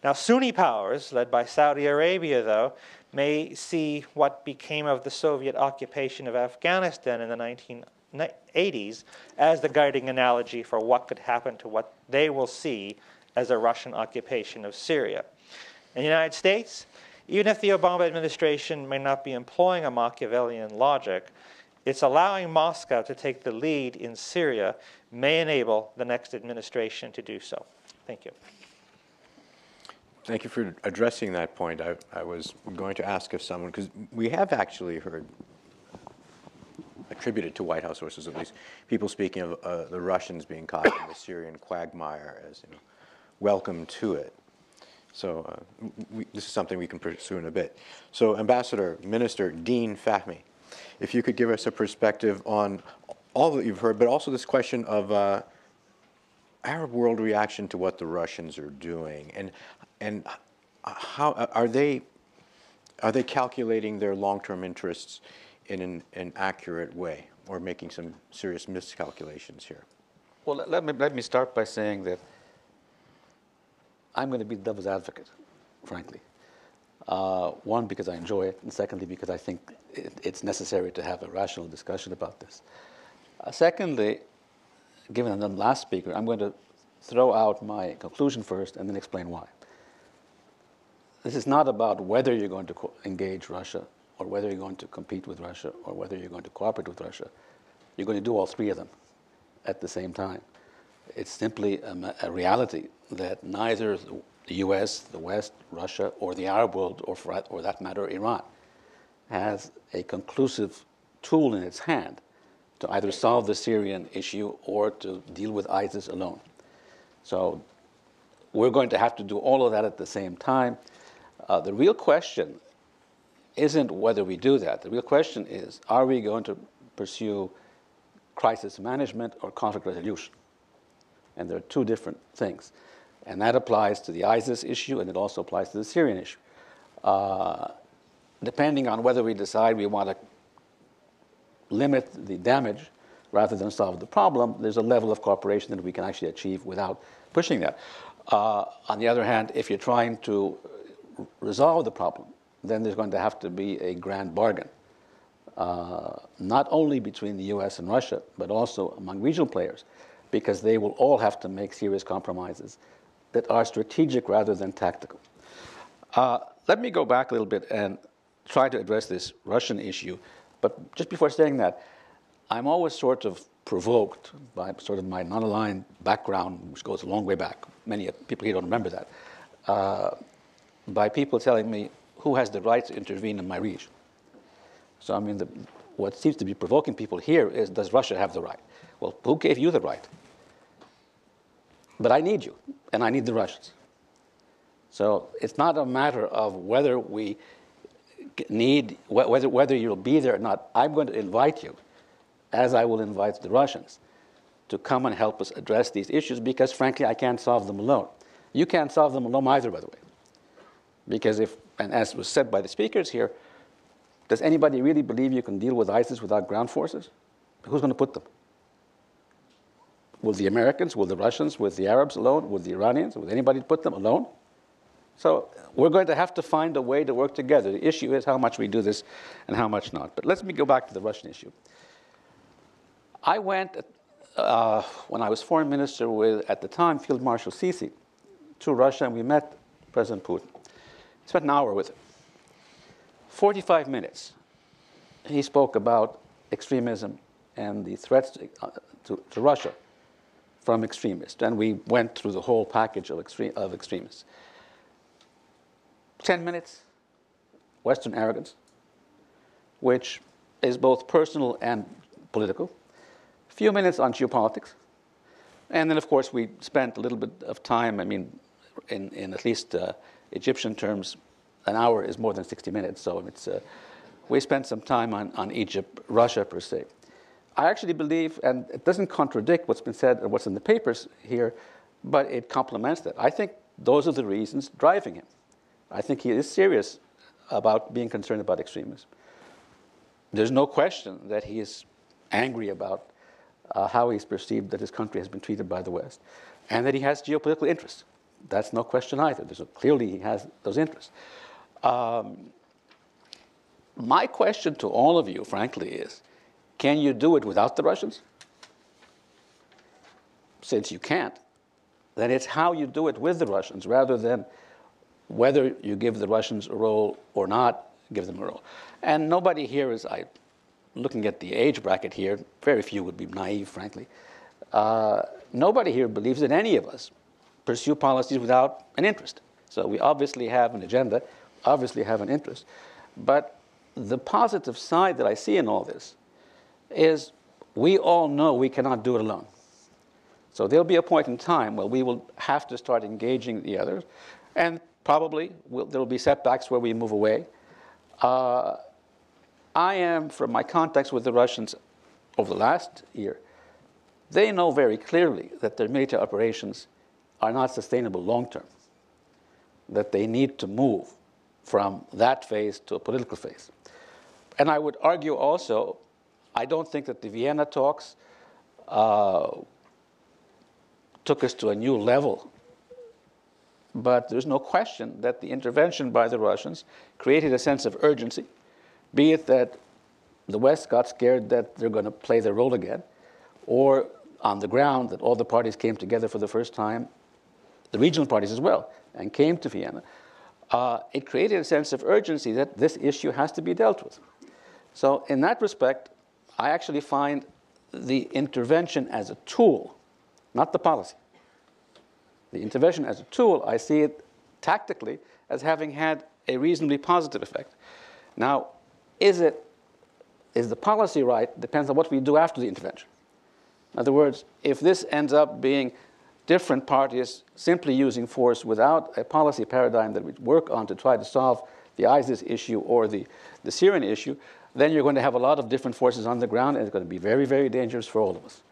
Now, Sunni powers, led by Saudi Arabia, though, may see what became of the Soviet occupation of Afghanistan in the 19 80s as the guiding analogy for what could happen to what they will see as a Russian occupation of Syria. In the United States, even if the Obama administration may not be employing a Machiavellian logic, it's allowing Moscow to take the lead in Syria may enable the next administration to do so. Thank you. Thank you for addressing that point. I, I was going to ask if someone, because we have actually heard attributed to White House sources at least, people speaking of uh, the Russians being caught in the Syrian quagmire as you know, welcome to it. So uh, we, this is something we can pursue in a bit. So Ambassador, Minister Dean Fahmy, if you could give us a perspective on all that you've heard, but also this question of uh, Arab world reaction to what the Russians are doing, and and how are they are they calculating their long-term interests in an, an accurate way or making some serious miscalculations here? Well, let me, let me start by saying that I'm going to be the devil's advocate, frankly. Uh, one, because I enjoy it, and secondly, because I think it, it's necessary to have a rational discussion about this. Uh, secondly, given the last speaker, I'm going to throw out my conclusion first and then explain why. This is not about whether you're going to engage Russia or whether you're going to compete with Russia or whether you're going to cooperate with Russia. You're going to do all three of them at the same time. It's simply a, a reality that neither the US, the West, Russia, or the Arab world, or for or that matter, Iran, has a conclusive tool in its hand to either solve the Syrian issue or to deal with ISIS alone. So we're going to have to do all of that at the same time. Uh, the real question isn't whether we do that. The real question is are we going to pursue crisis management or conflict resolution? And there are two different things. And that applies to the ISIS issue and it also applies to the Syrian issue. Uh, depending on whether we decide we want to limit the damage rather than solve the problem, there's a level of cooperation that we can actually achieve without pushing that. Uh, on the other hand, if you're trying to resolve the problem, then there's going to have to be a grand bargain, uh, not only between the US and Russia, but also among regional players, because they will all have to make serious compromises that are strategic rather than tactical. Uh, let me go back a little bit and try to address this Russian issue. But just before saying that, I'm always sort of provoked by sort of my non-aligned background, which goes a long way back. Many people here don't remember that. Uh, by people telling me, who has the right to intervene in my region? So, I mean, the, what seems to be provoking people here is does Russia have the right? Well, who gave you the right? But I need you, and I need the Russians. So it's not a matter of whether we need, whether, whether you'll be there or not. I'm going to invite you, as I will invite the Russians, to come and help us address these issues because, frankly, I can't solve them alone. You can't solve them alone either, by the way. Because if and as was said by the speakers here, does anybody really believe you can deal with ISIS without ground forces? Who's going to put them? Will the Americans, will the Russians, will the Arabs alone, will the Iranians, will anybody put them alone? So we're going to have to find a way to work together. The issue is how much we do this and how much not. But let me go back to the Russian issue. I went, uh, when I was foreign minister with, at the time, Field Marshal Sisi, to Russia, and we met President Putin. Spent an hour with him. 45 minutes, he spoke about extremism and the threats to, uh, to, to, Russia from extremists. And we went through the whole package of, of extremists. 10 minutes, Western arrogance, which is both personal and political. A few minutes on geopolitics. And then, of course, we spent a little bit of time, I mean, in, in at least uh, Egyptian terms, an hour is more than 60 minutes. So it's, uh, we spent some time on, on Egypt, Russia per se. I actually believe, and it doesn't contradict what's been said or what's in the papers here, but it complements that. I think those are the reasons driving him. I think he is serious about being concerned about extremism. There's no question that he is angry about uh, how he's perceived that his country has been treated by the West, and that he has geopolitical interests. That's no question either. There's a, clearly, he has those interests. Um, my question to all of you, frankly, is can you do it without the Russians? Since you can't, then it's how you do it with the Russians rather than whether you give the Russians a role or not give them a role. And nobody here is, I, looking at the age bracket here, very few would be naive, frankly. Uh, nobody here believes that any of us pursue policies without an interest. So we obviously have an agenda, obviously have an interest. But the positive side that I see in all this is we all know we cannot do it alone. So there'll be a point in time where we will have to start engaging the others, and probably we'll, there will be setbacks where we move away. Uh, I am, from my contacts with the Russians over the last year, they know very clearly that their military operations are not sustainable long term, that they need to move from that phase to a political phase. And I would argue also, I don't think that the Vienna talks uh, took us to a new level. But there's no question that the intervention by the Russians created a sense of urgency, be it that the West got scared that they're going to play their role again, or on the ground that all the parties came together for the first time, the regional parties as well, and came to Vienna. Uh, it created a sense of urgency that this issue has to be dealt with. So, in that respect, I actually find the intervention as a tool not the policy. The intervention as a tool, I see it tactically as having had a reasonably positive effect. Now, is it is the policy right depends on what we do after the intervention. In other words, if this ends up being different parties simply using force without a policy paradigm that we work on to try to solve the ISIS issue or the, the Syrian issue, then you're going to have a lot of different forces on the ground, and it's going to be very, very dangerous for all of us.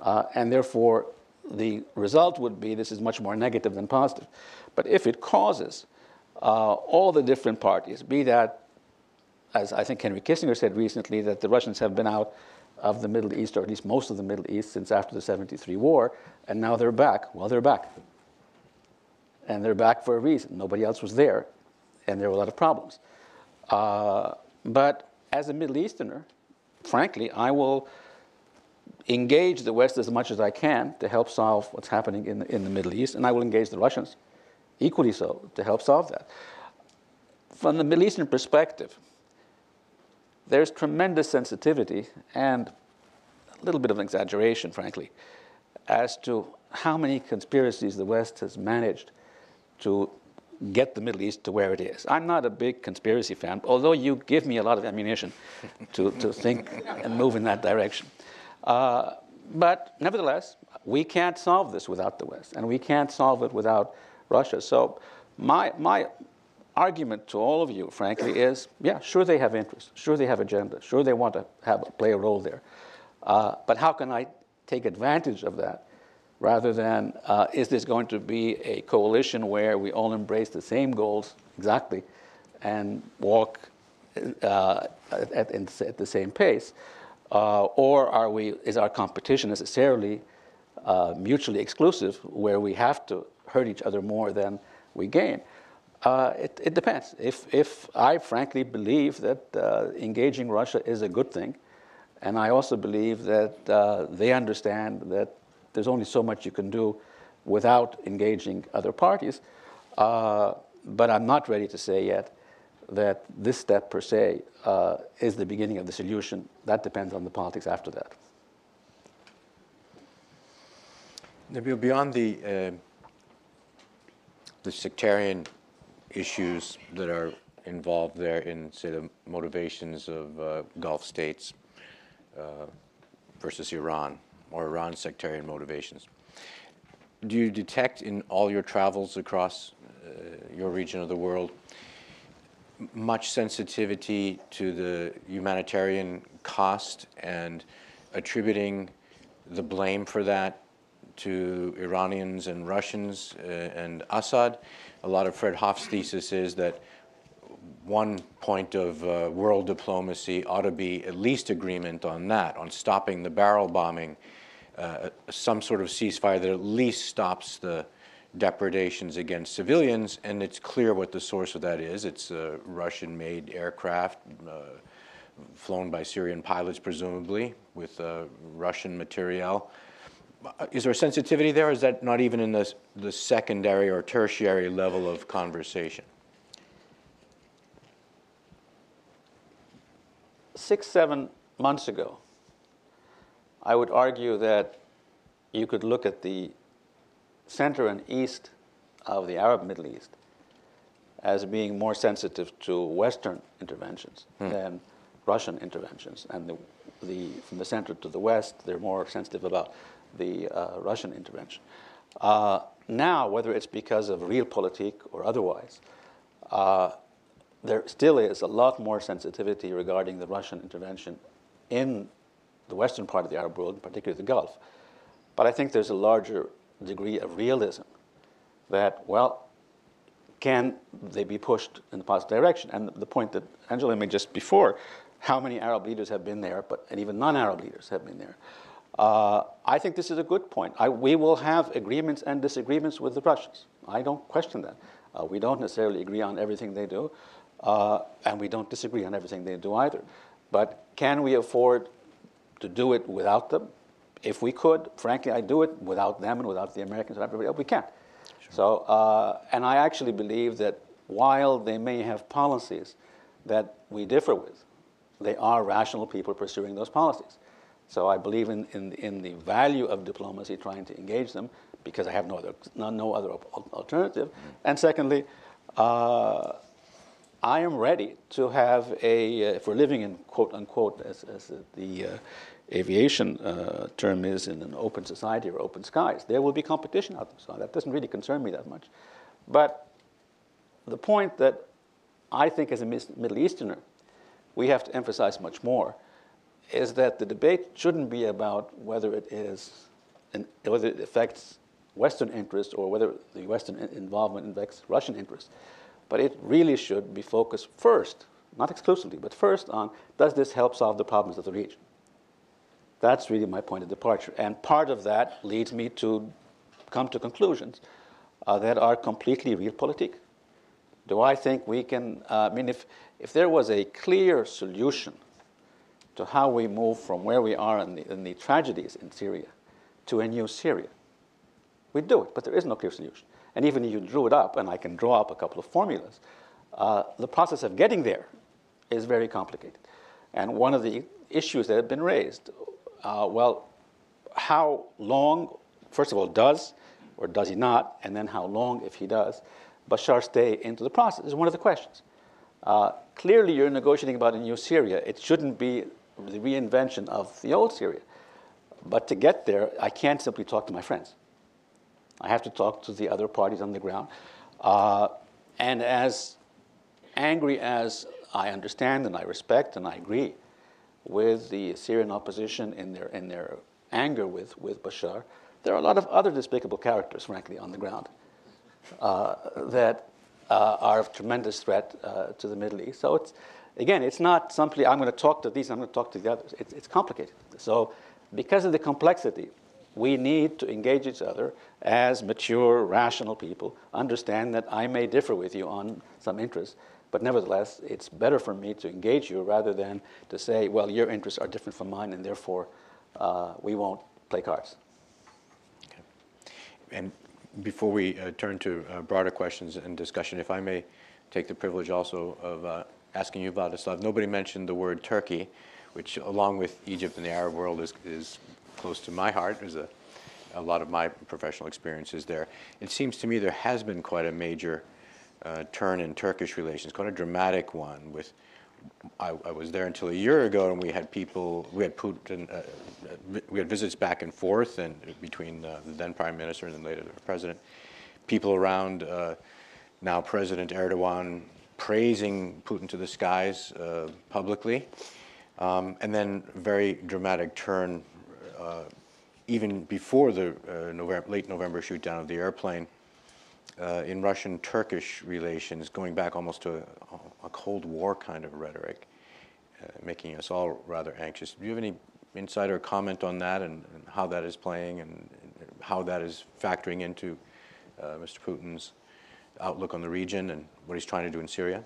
Uh, and therefore, the result would be this is much more negative than positive. But if it causes uh, all the different parties, be that, as I think Henry Kissinger said recently, that the Russians have been out of the Middle East, or at least most of the Middle East, since after the 73 war, and now they're back. Well, they're back. And they're back for a reason. Nobody else was there, and there were a lot of problems. Uh, but as a Middle Easterner, frankly, I will engage the West as much as I can to help solve what's happening in the, in the Middle East, and I will engage the Russians equally so to help solve that. From the Middle Eastern perspective, there's tremendous sensitivity and a little bit of an exaggeration, frankly, as to how many conspiracies the West has managed to get the Middle East to where it is. I'm not a big conspiracy fan, although you give me a lot of ammunition to, to think and move in that direction. Uh, but nevertheless, we can't solve this without the West, and we can't solve it without Russia. So my, my argument to all of you, frankly, is yeah, sure they have interests, sure they have agenda, sure they want to have play a role there. Uh, but how can I take advantage of that rather than uh, is this going to be a coalition where we all embrace the same goals exactly and walk uh, at, at, at, the same pace? Uh, or are we, is our competition necessarily uh, mutually exclusive where we have to hurt each other more than we gain? Uh, it, it, depends. If, if I frankly believe that uh, engaging Russia is a good thing, and I also believe that uh, they understand that there's only so much you can do without engaging other parties, uh, but I'm not ready to say yet that this step per se uh, is the beginning of the solution. That depends on the politics after that. Nabil, beyond the, uh, the sectarian issues that are involved there in, say, the motivations of uh, Gulf states uh, versus Iran, or Iran's sectarian motivations, do you detect in all your travels across uh, your region of the world much sensitivity to the humanitarian cost and attributing the blame for that to Iranians and Russians uh, and Assad? A lot of Fred Hof's thesis is that one point of uh, world diplomacy ought to be at least agreement on that, on stopping the barrel bombing, uh, some sort of ceasefire that at least stops the depredations against civilians. And it's clear what the source of that is. It's uh, Russian-made aircraft uh, flown by Syrian pilots, presumably, with uh, Russian materiel. Is there a sensitivity there? or Is that not even in the, the secondary or tertiary level of conversation? six, seven months ago, I would argue that you could look at the center and east of the Arab Middle East as being more sensitive to Western interventions hmm. than Russian interventions. And the, the, from the center to the west, they're more sensitive about the uh, Russian intervention. Uh, now, whether it's because of realpolitik or otherwise, uh, there still is a lot more sensitivity regarding the Russian intervention in the western part of the Arab world, particularly the Gulf. But I think there's a larger degree of realism that, well, can they be pushed in the positive direction? And the point that Angela made just before, how many Arab leaders have been there, but and even non-Arab leaders have been there. Uh, I think this is a good point. I, we will have agreements and disagreements with the Russians. I don't question that. Uh, we don't necessarily agree on everything they do, uh, and we don't disagree on everything they do either. But can we afford to do it without them? If we could, frankly, I do it without them and without the Americans and everybody else. We can't. So, uh, and I actually believe that while they may have policies that we differ with, they are rational people pursuing those policies. So I believe in, in, in the value of diplomacy, trying to engage them, because I have no other, no, no other alternative. And secondly, uh, I am ready to have a, uh, if we're living in quote unquote, as, as the uh, aviation uh, term is, in an open society or open skies, there will be competition out there. So that doesn't really concern me that much. But the point that I think as a Middle Easterner, we have to emphasize much more is that the debate shouldn't be about whether it is, an, whether it affects Western interests or whether the Western involvement affects Russian interests. But it really should be focused first, not exclusively, but first on does this help solve the problems of the region? That's really my point of departure. And part of that leads me to come to conclusions uh, that are completely realpolitik. Do I think we can? Uh, I mean, if, if there was a clear solution to how we move from where we are in the, in the tragedies in Syria to a new Syria, we'd do it, but there is no clear solution. And even if you drew it up, and I can draw up a couple of formulas, uh, the process of getting there is very complicated. And one of the issues that have been raised, uh, well, how long, first of all, does or does he not, and then how long, if he does, Bashar stay into the process is one of the questions. Uh, clearly, you're negotiating about a new Syria. It shouldn't be the reinvention of the old Syria. But to get there, I can't simply talk to my friends. I have to talk to the other parties on the ground. Uh, and as angry as I understand and I respect and I agree with the Syrian opposition in their, in their anger with, with Bashar, there are a lot of other despicable characters, frankly, on the ground uh, that uh, are of tremendous threat uh, to the Middle East. So it's, again, it's not simply I'm going to talk to these, I'm going to talk to the others. It's, it's complicated. So because of the complexity, we need to engage each other as mature, rational people, understand that I may differ with you on some interests, but nevertheless, it's better for me to engage you rather than to say, well, your interests are different from mine, and therefore uh, we won't play cards. Okay. And before we uh, turn to uh, broader questions and discussion, if I may take the privilege also of uh, asking you, Vladislav, nobody mentioned the word Turkey, which along with Egypt and the Arab world is, is close to my heart. There's a, a lot of my professional experiences there. It seems to me there has been quite a major uh, turn in Turkish relations, quite a dramatic one with I, I was there until a year ago, and we had people, we had Putin, uh, uh, we had visits back and forth, and between uh, the then prime minister and then later the president, people around uh, now President Erdogan praising Putin to the skies uh, publicly, um, and then very dramatic turn uh, even before the uh, November, late November shoot down of the airplane uh, in Russian-Turkish relations, going back almost to a, a Cold War kind of rhetoric, uh, making us all rather anxious. Do you have any insight or comment on that and, and how that is playing and, and how that is factoring into Mr. Putin's outlook on the region and what he's trying to do in Syria?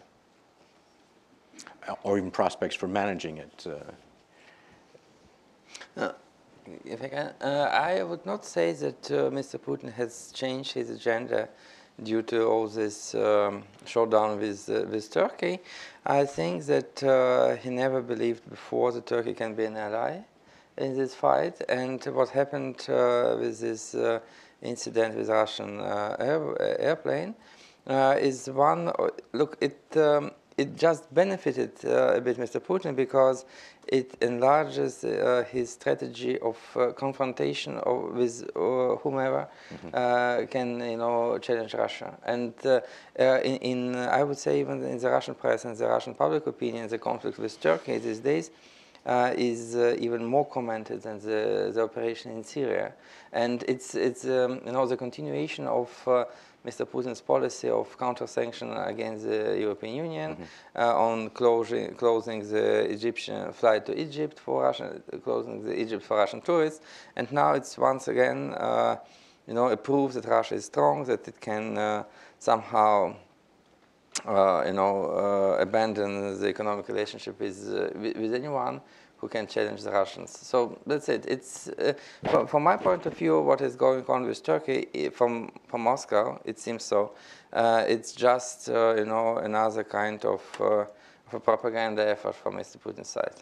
Uh, Or even prospects for managing it? uh, If I can, uh, I would not say that uh, Mr. Putin has changed his agenda due to all this um, showdown with uh, with Turkey. I think that uh, he never believed before that Turkey can be an ally in this fight, and what happened uh, with this uh, incident with Russian uh, air, airplane uh, is one. Look, it. Um, it just benefited uh, a bit Mr. Putin because it enlarges uh, his strategy of uh, confrontation of, with uh, whomever uh, can you know challenge Russia. And uh, in, in I would say even in the Russian press and the Russian public opinion, the conflict with Turkey these days. Uh, is uh, even more commented than the, the operation in Syria, and it's it's um, you know the continuation of uh, Mr. Putin's policy of counter-sanction against the European Union, uh, on closing, closing the Egyptian flight to Egypt for Russian, closing the Egypt for Russian tourists, and now it's once again, uh, you know, it proves that Russia is strong, that it can uh, somehow. Uh, you know, uh, abandon the economic relationship with, uh, with, with anyone who can challenge the Russians. So that's it. It's uh, from, from, my point of view, what is going on with Turkey from from Moscow. It seems so. Uh, it's just uh, you know another kind of, uh, of a propaganda effort from Mr. Putin's side.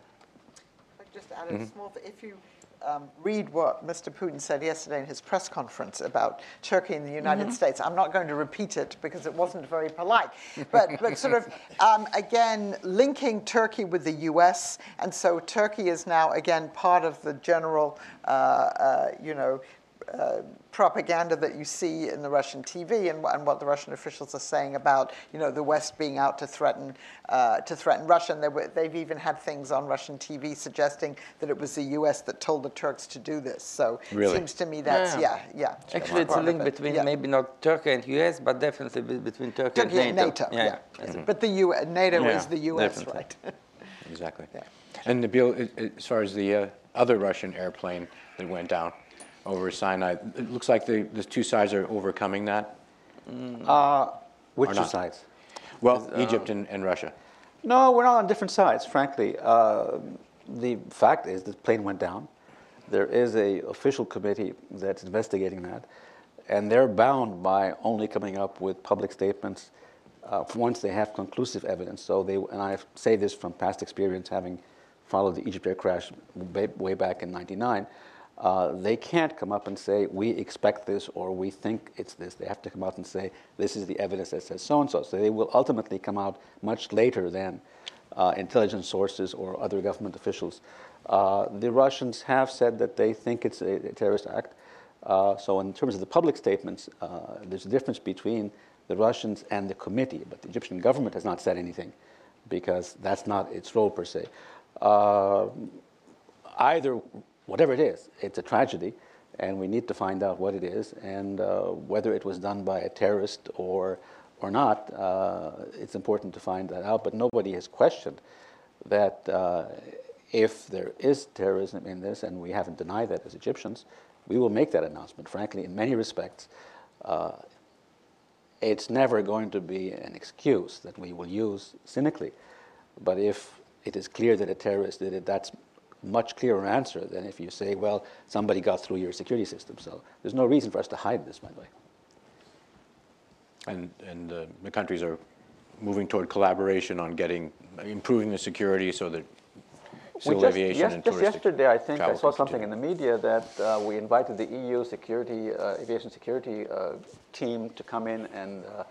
Just add a small, if you um, read what Mr. Putin said yesterday in his press conference about Turkey and the United States, I'm not going to repeat it because it wasn't very polite, but, but sort of, um, again, linking Turkey with the US, and so Turkey is now, again, part of the general, uh, uh, you know, uh, propaganda that you see in the Russian TV and, and, what the Russian officials are saying about you know the West being out to threaten uh, to threaten Russia. And they were, they've even had things on Russian TV suggesting that it was the U.S. that told the Turks to do this. So Really? it seems to me that's yeah yeah. Actually, it's a link it. between Yeah. maybe not Turkey and US, but definitely between Turkey, Turkey and NATO. Yeah, yeah. yes. But the U. NATO Yeah, is the U.S. definitely. right? Exactly. Yeah. And Nabil, i- i- as far as the uh, other Russian airplane that went down over Sinai, it looks like the, the two sides are overcoming that. Which Or two not. sides? Well, Egypt and, and Russia. No, we're not on different sides, frankly. Uh, the fact is the plane went down. There is a official committee that's investigating that, and they're bound by only coming up with public statements uh, once they have conclusive evidence. So they, and I say this from past experience, having followed the Egypt air crash way, way back in '99. Uh, they can't come up and say we expect this or we think it's this. They have to come out and say this is the evidence that says so and so. So they will ultimately come out much later than uh, intelligence sources or other government officials. Uh, the Russians have said that they think it's a, a terrorist act. Uh, so in terms of the public statements, uh, there's a difference between the Russians and the committee, but the Egyptian government has not said anything because that's not its role per se. Either, whatever it is, it's a tragedy, and we need to find out what it is and uh, whether it was done by a terrorist or or not. Uh, it's important to find that out. But nobody has questioned that uh, if there is terrorism in this, and we haven't denied that as Egyptians, we will make that announcement. Frankly, in many respects. Uh, it's never going to be an excuse that we will use cynically. But if it is clear that a terrorist did it, that's much clearer answer than if you say, well, somebody got through your security system. So there's no reason for us to hide this, by the way. And, and uh, the countries are moving toward collaboration on getting, improving the security so that civil just, aviation yes- and just yesterday, I think I saw something in the media that uh, we invited the EU security, uh, aviation security uh, team to come in and uh,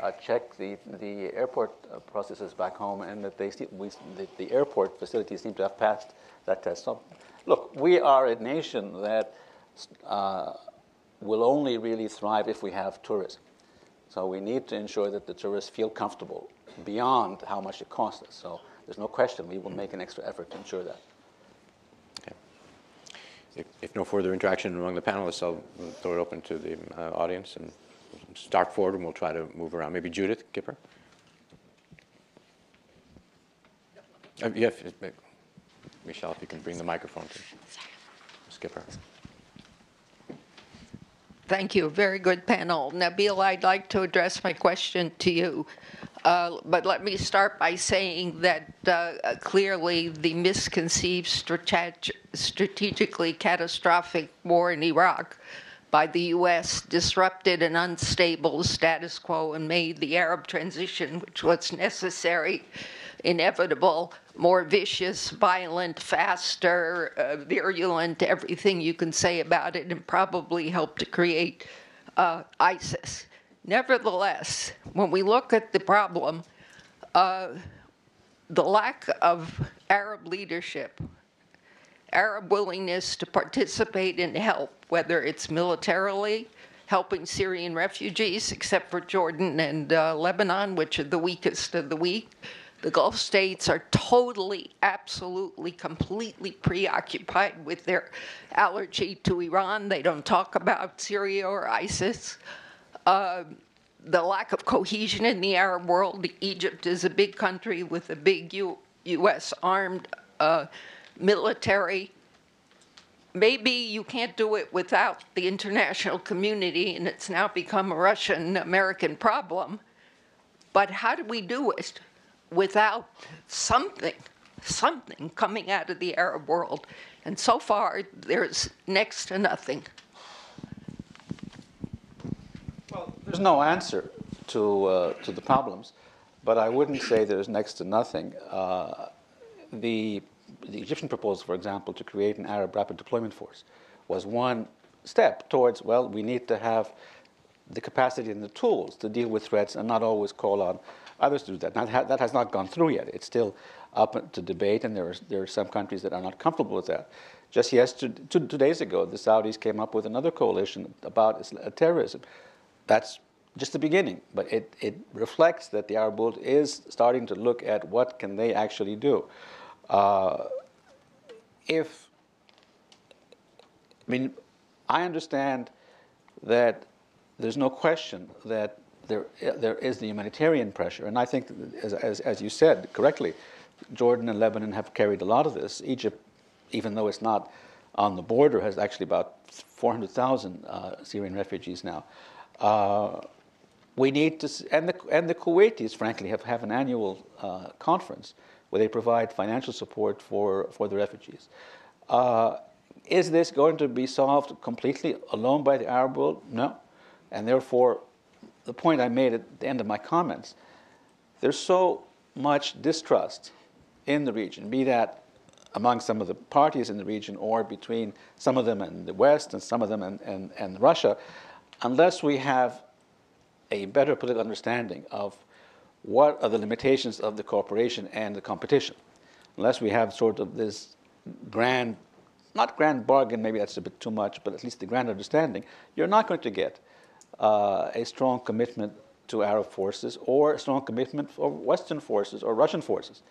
uh, check the, the airport uh, processes back home, and that they see, we, the, the airport facilities seem to have passed that test. So, look, we are a nation that uh, will only really thrive if we have tourism. So we need to ensure that the tourists feel comfortable beyond how much it costs us. So there's no question we will make an extra effort to ensure that. If, if no further interaction among the panelists, I'll throw it open to the uh, audience and start forward, and we'll try to move around. Maybe Judith Kipper? Uh, yeah, if- if- Michelle, if you can bring the microphone to Skipper. Thank you. Very good panel. Nabil, I'd like to address my question to you. Uh, but let me start by saying that uh, clearly the misconceived strateg- strategically catastrophic war in Iraq by the U.S. disrupted an unstable status quo and made the Arab transition, which was necessary, inevitable, more vicious, violent, faster, uh, virulent, everything you can say about it, and probably helped to create uh, ISIS. Nevertheless, when we look at the problem, uh, the lack of Arab leadership, Arab willingness to participate and help, whether it's militarily, helping Syrian refugees, except for Jordan and uh, Lebanon, which are the weakest of the weak. The Gulf states are totally, absolutely, completely preoccupied with their allergy to Iran. They don't talk about Syria or ISIS. Uh, the lack of cohesion in the Arab world. Egypt is a big country with a big U- U.S. armed uh, military. Maybe you can't do it without the international community, and it's now become a Russian American problem. But how do we do it without something, something coming out of the Arab world? And so far, there's next to nothing. There's no answer to, uh, to the problems, but I wouldn't say there's next to nothing. Uh, the, the Egyptian proposal, for example, to create an Arab rapid deployment force was one step towards, well, we need to have the capacity and the tools to deal with threats and not always call on others to do that. That has not gone through yet. It's still up to debate, and there are, there are some countries that are not comfortable with that. Just yesterday, two, two days ago, the Saudis came up with another coalition about terrorism. That's just the beginning, but it, it reflects that the Arab world is starting to look at what can they actually do. Uh, if, I mean, I understand that there's no question that there, there is the humanitarian pressure, and I think, as, as, as you said correctly, Jordan and Lebanon have carried a lot of this. Egypt, even though it's not on the border, has actually about 400,000 uh, Syrian refugees now. Uh, we need to, and the, and the Kuwaitis, frankly, have, have an annual uh, conference where they provide financial support for, for the refugees. Uh, is this going to be solved completely alone by the Arab world? No. And therefore, the point I made at the end of my comments, there's so much distrust in the region, be that among some of the parties in the region or between some of them and the West and some of them and, and, and Russia, unless we have a better political understanding of what are the limitations of the cooperation and the competition, unless we have sort of this grand, not grand bargain, maybe that's a bit too much, but at least the grand understanding, you're not going to get uh, a strong commitment to Arab forces or a strong commitment for Western forces or Russian forces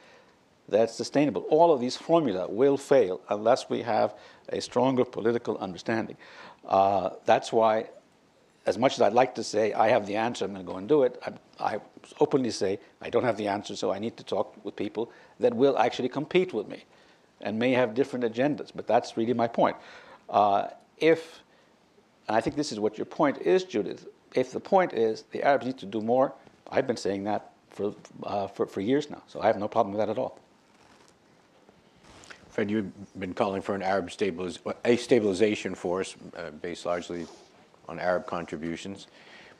that's sustainable. All of these formula will fail unless we have a stronger political understanding. Uh, that's why, as much as I'd like to say I have the answer, I'm going to go and do it. I, I openly say I don't have the answer, so I need to talk with people that will actually compete with me, and may have different agendas. But that's really my point. Uh, if and I think this is what your point is, Judith. If the point is the Arabs need to do more, I've been saying that for, uh, for, for years now, so I have no problem with that at all. Fred, you've been calling for an Arab stabiliz- a stabilization force uh, based largely on Arab contributions.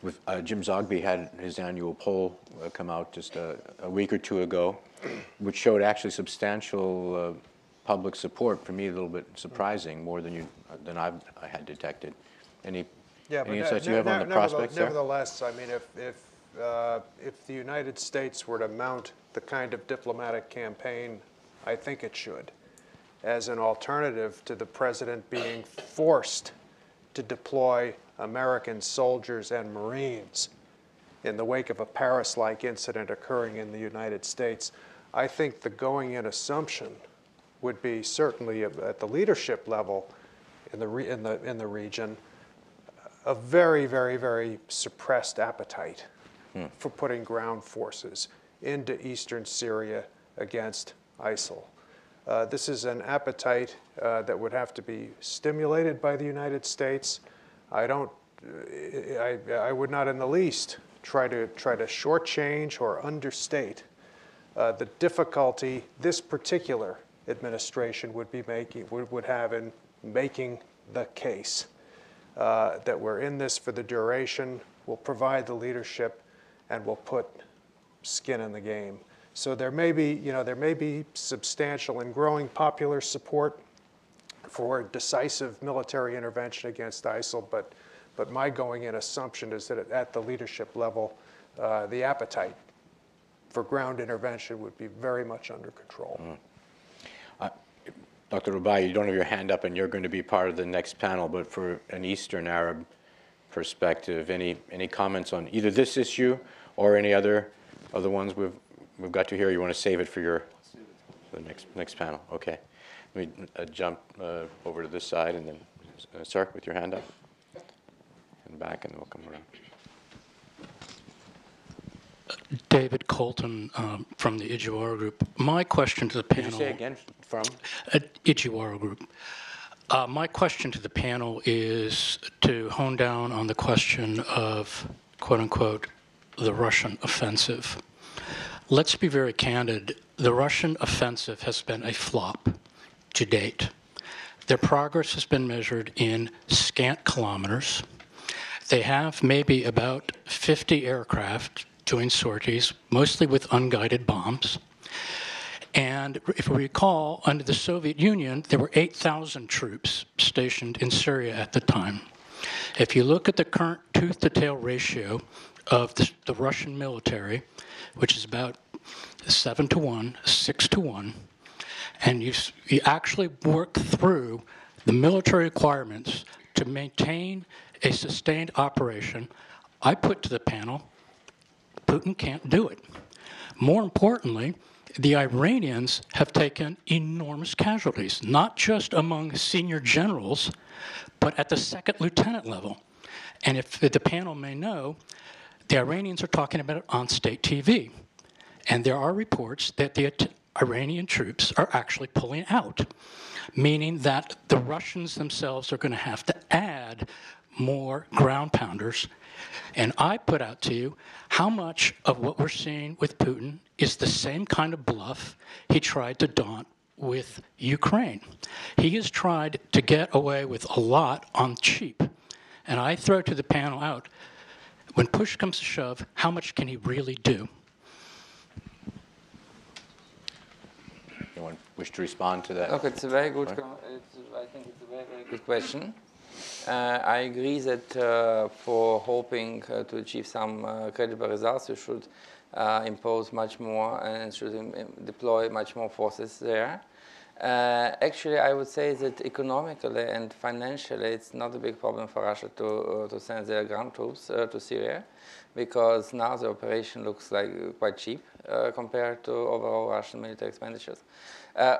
With uh, Jim Zogby had his annual poll uh, come out just a, a week or two ago, which showed actually substantial uh, public support, for me, a little bit surprising, more than you, than I've, I had detected. Any, Yeah, any insights you have on the nevertheless- prospects there? Nevertheless, I mean, if, if, uh, if the United States were to mount the kind of diplomatic campaign, I think it should, as an alternative to the president being forced to deploy American soldiers and Marines in the wake of a Paris-like incident occurring in the United States, I think the going-in assumption would be certainly at the leadership level in the, re- in the, in the region, a very, very, very suppressed appetite for putting ground forces into eastern Syria against ISIL. Uh, this is an appetite uh, that would have to be stimulated by the United States. I don't, I, I would not in the least try to try to shortchange or understate uh, the difficulty this particular administration would be making would, would have in making the case uh, that we're in this for the duration, We'll provide the leadership, and we'll put skin in the game. So there may be, you know, there may be substantial and growing popular support for decisive military intervention against ISIL, but, but my going-in assumption is that at the leadership level, uh, the appetite for ground intervention would be very much under control. Dr. Rubai, you don't have your hand up, and you're going to be part of the next panel, but for an Eastern Arab perspective, any, any comments on either this issue or any other of the ones we've, we've got to hear? You want to save it for your, the next, next panel? Okay. Let me uh, jump uh, over to this side, and then, uh, sir, with your hand up. And back, and we'll come around. David Colton um, from the Ijiwara Group. My question to the Did you panel. say again, from? Uh, Ijiwara Group. Uh, my question to the panel is to hone down on the question of, quote unquote, the Russian offensive. Let's be very candid. The Russian offensive has been a flop to date. Their progress has been measured in scant kilometers. They have maybe about 50 aircraft doing sorties, mostly with unguided bombs. And if we recall, under the Soviet Union, there were 8,000 troops stationed in Syria at the time. If you look at the current tooth to tail ratio of the, the Russian military, which is about 7 to 1, 6 to 1, and you, you actually work through the military requirements to maintain a sustained operation, I put to the panel Putin can't do it. More importantly, the Iranians have taken enormous casualties, not just among senior generals, but at the second lieutenant level. And if the panel may know, the Iranians are talking about it on state TV. And there are reports that the Iranian troops are actually pulling out, meaning that the Russians themselves are going to have to add more ground pounders. And I put out to you how much of what we're seeing with Putin is the same kind of bluff he tried to daunt with Ukraine. He has tried to get away with a lot on cheap. And I throw to the panel out when push comes to shove, how much can he really do? Anyone wish to respond to that? Look, it's a very good. Com- It's, I think it's a very, very good question. Uh, I agree that uh, for hoping uh, to achieve some uh, credible results, you should uh, impose much more and should deploy much more forces there. Uh, actually, I would say that economically and financially, it's not a big problem for Russia to, uh, to send their ground troops uh, to Syria, because now the operation looks like quite cheap uh, compared to overall Russian military expenditures. Uh,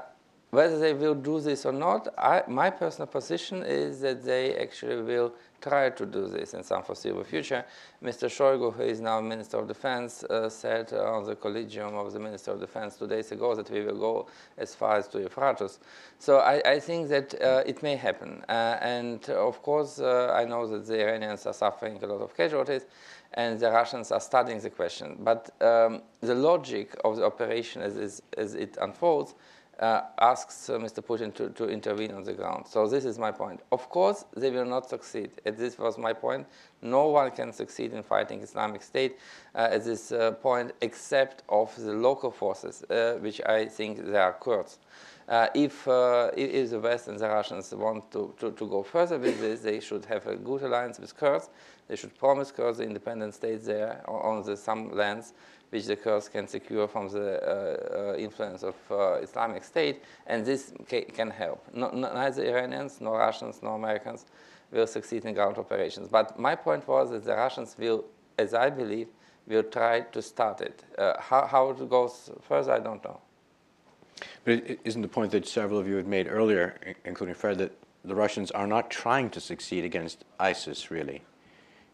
whether they will do this or not, I, my personal position is that they actually will try to do this in some foreseeable future. Mr. Shoigu, who is now Minister of Defense, uh, said uh, on the Collegium of the Minister of Defense two days ago that we will go as far as to Euphrates. So I, I think that uh, it may happen. Uh, and of course, uh, I know that the Iranians are suffering a lot of casualties and the Russians are studying the question. But um, the logic of the operation as, as it unfolds uh, asks uh, Mr. Putin to, to intervene on the ground. So this is my point. Of course, they will not succeed. And this was my point. No one can succeed in fighting Islamic State uh, at this uh, point except of the local forces, uh, which I think they are Kurds. Uh, if, if the West and the Russians want to, to, to, go further with this, they should have a good alliance with Kurds. They should promise Kurds the independent states there on the, some lands which the Kurds can secure from the uh, uh influence of uh, Islamic State, and this ca can help. No, no, neither Iranians, nor Russians, nor Americans will succeed in ground operations. But my point was that the Russians will, as I believe, will try to start it. Uh, how, how it goes further, I don't know. But isn't the point that several of you had made earlier, including Fred, that the Russians are not trying to succeed against ISIS, really?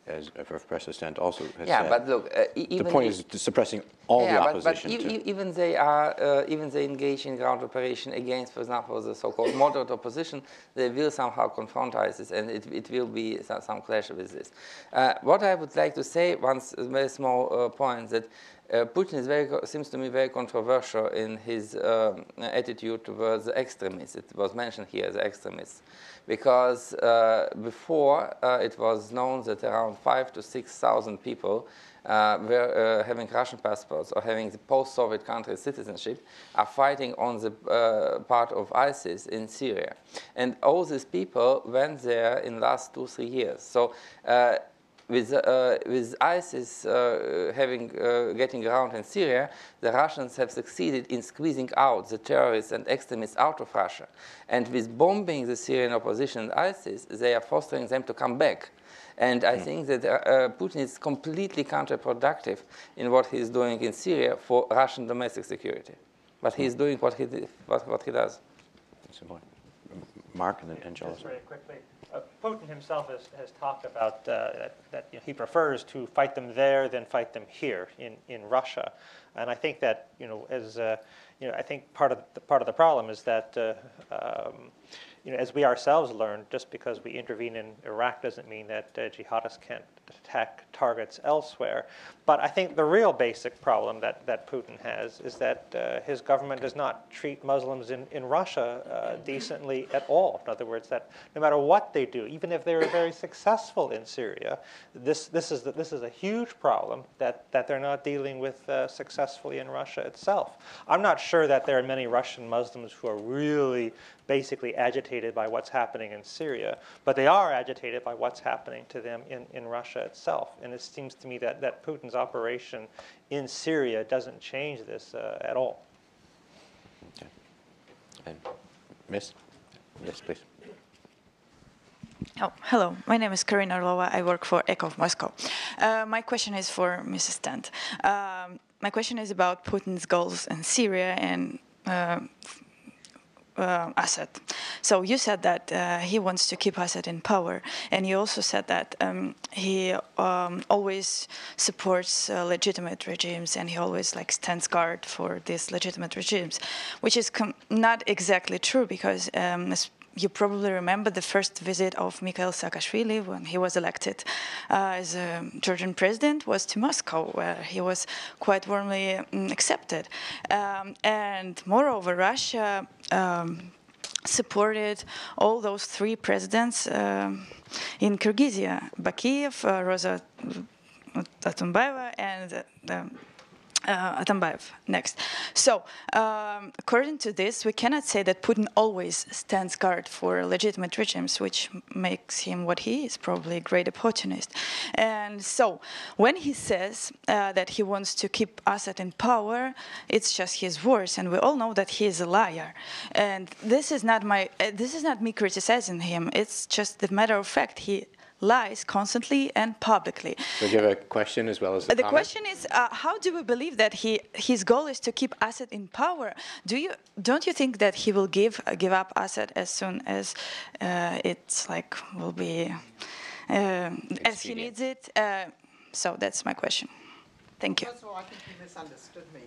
As Professor Stent also has yeah, said. Yeah, but look, uh, even the point is suppressing all yeah, the opposition. But, but e even they are, uh, even they engage in ground operation against, for example, the so-called moderate opposition, they will somehow confront ISIS, and it, it will be some, some clash with this. Uh, what I would like to say, once a very small uh, point, that uh, Putin is very, seems to me very controversial in his um, attitude towards the extremists. It was mentioned here, the extremists because uh, before uh, it was known that around five to 6,000 people uh, were uh, having Russian passports or having the post-Soviet country citizenship are fighting on the part of ISIS in Syria. And all these people went there in the last two, three years. So with, uh, with ISIS uh, having, uh, getting around in Syria, the Russians have succeeded in squeezing out the terrorists and extremists out of Russia. And with bombing the Syrian opposition and ISIS, they are fostering them to come back. And I mm. think that uh, uh, Putin is completely counterproductive in what he's doing in Syria for Russian domestic security. But he's hmm. doing what he, what, what he does. Mark and then Angela. Just very quickly. Putin himself has, has talked about uh, that, that you know, he prefers to fight them there than fight them here in, in Russia. And I think that, you know, as, uh, you know, I think part of the, part of the problem is that uh, um, you know, as we ourselves learned, just because we intervene in Iraq doesn't mean that uh, jihadists can't attack targets elsewhere. But I think the real basic problem that, that Putin has is that uh, his government does not treat Muslims in, in Russia uh, decently at all. In other words, that no matter what they do, even if they're very successful in Syria, this, this, is, the, this is a huge problem that, that they're not dealing with uh, successfully in Russia itself. I'm not sure that there are many Russian Muslims who are really basically agitated by what's happening in Syria, but they are agitated by what's happening to them in, in Russia itself. And it seems to me that, that Putin's operation in Syria doesn't change this uh, at all. Okay. And Miss? Yes, please. Oh, hello. My name is Karina Orlova. I work for Echo of Moscow. Uh, my question is for Mrs. Stent. Um, my question is about Putin's goals in Syria and uh, uh, Assad. So you said that uh, he wants to keep Assad in power, and you also said that um, he um, always supports uh, legitimate regimes, and he always like stands guard for these legitimate regimes, which is not exactly true because um, you probably remember the first visit of Mikhail Saakashvili when he was elected uh, as a Georgian president was to Moscow, where he was quite warmly um, accepted. Um, and moreover, Russia um, supported all those three presidents um, in Kyrgyzia, Bakiyev, uh, Rosa Otunbayeva, and uh, uh, Atambayev next. So, um, according to this, we cannot say that Putin always stands guard for legitimate regimes, which makes him what he is, probably a great opportunist. And so, when he says uh, that he wants to keep Assad in power, it's just his words, and we all know that he is a liar. And this is not my, uh, this is not me criticizing him. It's just the matter of fact. He lies constantly and publicly. So you have a question as well as the comment? question is, uh, how do we believe that he his goal is to keep Assad in power? Do you don't you think that he will give uh, give up Assad as soon as uh, it's like will be uh, as he needs it? Uh, so that's my question. Thank you. First of all, I think you misunderstood me.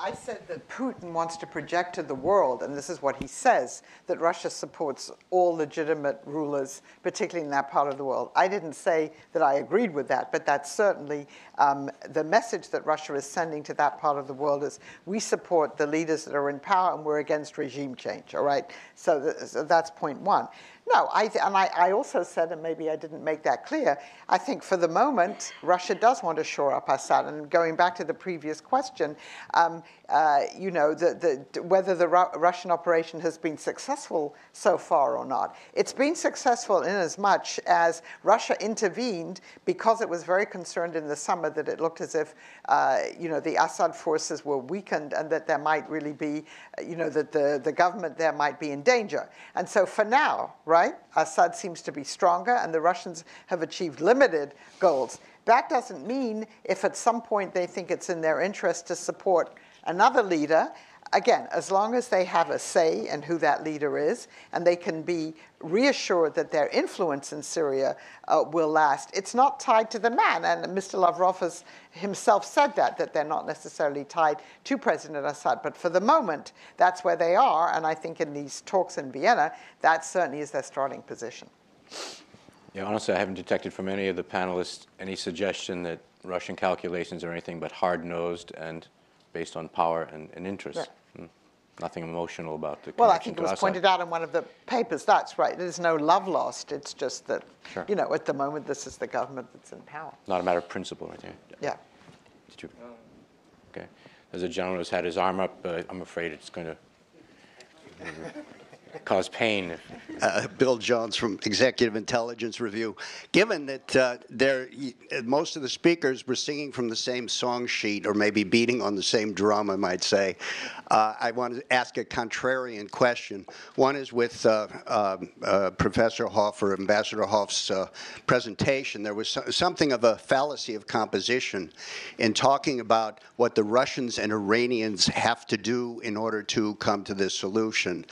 I said that Putin wants to project to the world, and this is what he says, that Russia supports all legitimate rulers, particularly in that part of the world. I didn't say that I agreed with that, but that's certainly um, the message that Russia is sending to that part of the world is we support the leaders that are in power and we're against regime change, all right? So, th so that's point one. No, I and I, I also said, and maybe I didn't make that clear, I think for the moment, Russia does want to shore up Assad. And going back to the previous question, um, uh, you know, the, the, whether the Ru- Russian operation has been successful so far or not. It's been successful in as much as Russia intervened because it was very concerned in the summer that it looked as if, uh, you know, the Assad forces were weakened and that there might really be, uh, you know, that the, the government there might be in danger. And so for now, right, Assad seems to be stronger and the Russians have achieved limited goals. That doesn't mean if at some point they think it's in their interest to support another leader, again, as long as they have a say in who that leader is and they can be reassured that their influence in Syria uh, will last, it's not tied to the man. And Mr. Lavrov has himself said that, that they're not necessarily tied to President Assad. But for the moment, that's where they are. And I think in these talks in Vienna, that certainly is their starting position. Yeah, honestly, I haven't detected from any of the panelists any suggestion that Russian calculations are anything but hard-nosed and based on power and, and interest. Right. Nothing emotional about the Well, I think it was pointed out in one of the papers. That's right. There's no love lost. It's just that, Sure. you know, at the moment, this is the government that's in power. Not a matter of principle, right there. Yeah. Did you? Okay. There's a gentleman who's had his arm up. Uh, I'm afraid it's going to cause pain. Uh, Bill Jones from Executive Intelligence Review. Given that uh, there, most of the speakers were singing from the same song sheet, or maybe beating on the same drum, I might say, uh, I want to ask a contrarian question. One is with uh, um, uh, Professor Hof or Ambassador Hof's uh, presentation. There was so- something of a fallacy of composition in talking about what the Russians and Iranians have to do in order to come to this solution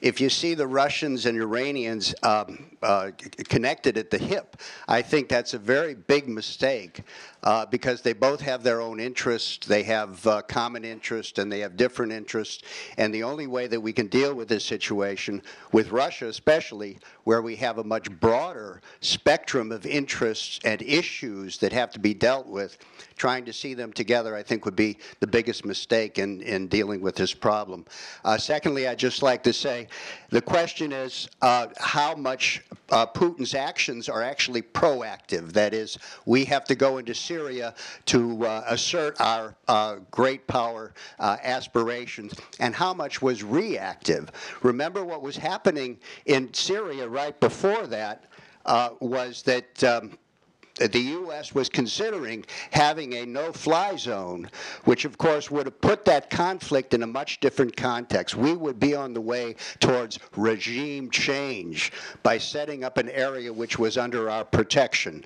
if you see the Russians and Iranians um, uh, connected at the hip, I think that's a very big mistake uh, because they both have their own interests, they have uh, common interests, and they have different interests. And the only way that we can deal with this situation, with Russia especially, where we have a much broader spectrum of interests and issues that have to be dealt with, trying to see them together, I think, would be the biggest mistake in, in dealing with this problem. Uh, secondly, I'd just like to say the question is uh, how much uh, Putin's actions are actually proactive. That is, we have to go into Syria to uh, assert our uh, great power uh, aspirations, and how much was reactive. Remember what was happening in Syria right before that uh, was that. Um, that the U.S. was considering having a no-fly zone, which of course would have put that conflict in a much different context. We would be on the way towards regime change by setting up an area which was under our protection.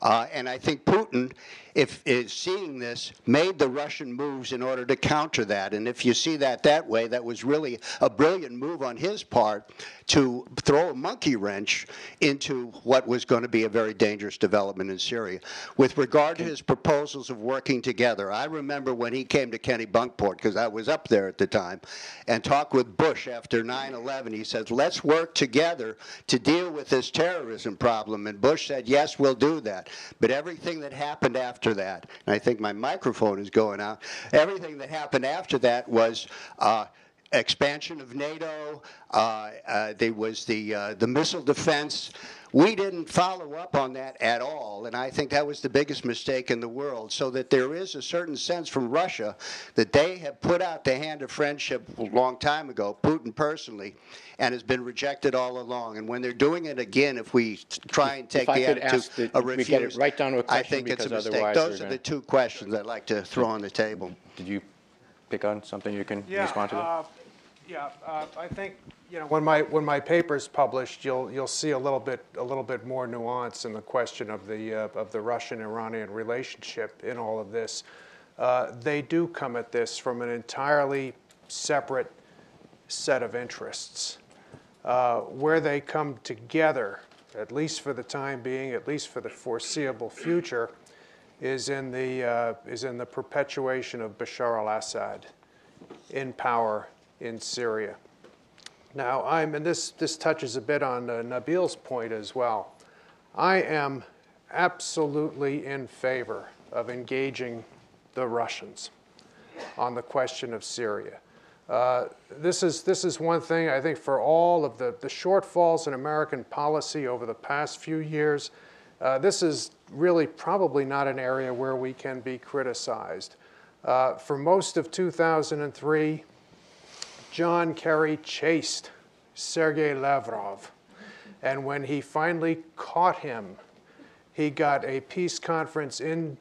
Uh, and I think Putin, if is seeing this, made the Russian moves in order to counter that. And if you see that that way, that was really a brilliant move on his part to throw a monkey wrench into what was going to be a very dangerous development in Syria. With regard to his proposals of working together, I remember when he came to Kennebunkport, because I was up there at the time, and talked with Bush after 9-11. He said, let's work together to deal with this terrorism problem. And Bush said, yes, we'll do that. But everything that happened after that, and I think my microphone is going out, everything that happened after that was uh, expansion of NATO. Uh, uh, there was the uh, the missile defense. We didn't follow up on that at all, and I think that was the biggest mistake in the world. So that there is a certain sense from Russia that they have put out the hand of friendship a long time ago, Putin personally, and has been rejected all along. And when they're doing it again, if we try and take If I the attitude ask of we refuse, get it right down to a I question think it's a mistake. Those we're the gonna- two questions I'd like to throw on the table. Did you pick on something you can Yeah, respond to? uh, Yeah, uh, I think, you know, when my, when my paper's published, you'll, you'll see a little bit, a little bit more nuance in the question of the, uh, of the Russian-Iranian relationship in all of this. Uh, They do come at this from an entirely separate set of interests. Uh, Where they come together, at least for the time being, at least for the foreseeable future, is in the, uh, is in the perpetuation of Bashar al-Assad in power in Syria. Now, I'm, and this, this touches a bit on uh, Nabil's point as well. I am absolutely in favor of engaging the Russians on the question of Syria. Uh, this, is, this is one thing, I think, for all of the, the shortfalls in American policy over the past few years, uh, this is really probably not an area where we can be criticized. Uh, for most of 2003, John Kerry chased Sergei Lavrov. And when he finally caught him, he got a peace conference in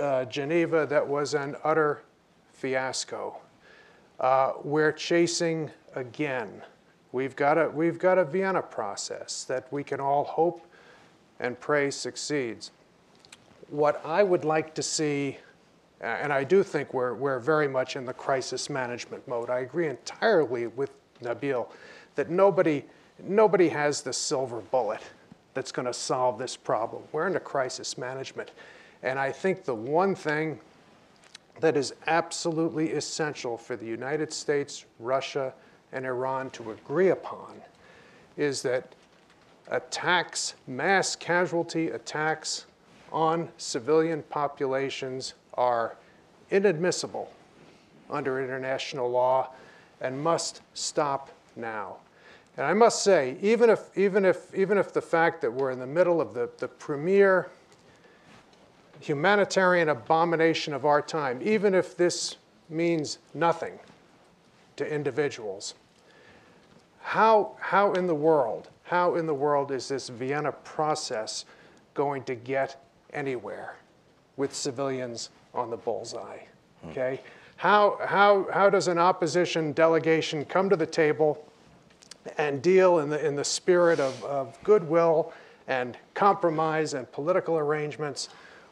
uh, Geneva that was an utter fiasco. Uh, we're chasing again. We've got, a, we've got a Vienna process that we can all hope and pray succeeds. What I would like to see, Uh, and I do think we're, we're very much in the crisis management mode. I agree entirely with Nabil that nobody, nobody has the silver bullet that's going to solve this problem. We're in a crisis management. And I think the one thing that is absolutely essential for the United States, Russia, and Iran to agree upon is that attacks, mass casualty attacks on civilian populations are inadmissible under international law and must stop now. And I must say, even if, even if, even if the fact that we're in the middle of the, the premier humanitarian abomination of our time, even if this means nothing to individuals, how, how in the world, how in the world is this Vienna process going to get anywhere with civilians on the bullseye? Okay? How, how, how does an opposition delegation come to the table and deal in the, in the spirit of, of goodwill and compromise and political arrangements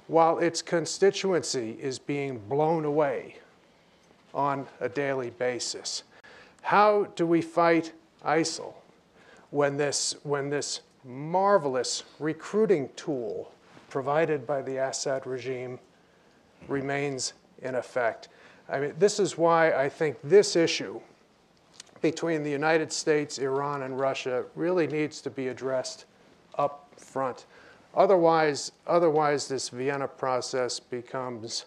while its constituency is being blown away on a daily basis? How do we fight ISIL when this, when this marvelous recruiting tool provided by the Assad regime remains in effect? I mean, this is why I think this issue between the United States, Iran, and Russia really needs to be addressed up front. Otherwise, otherwise this Vienna process becomes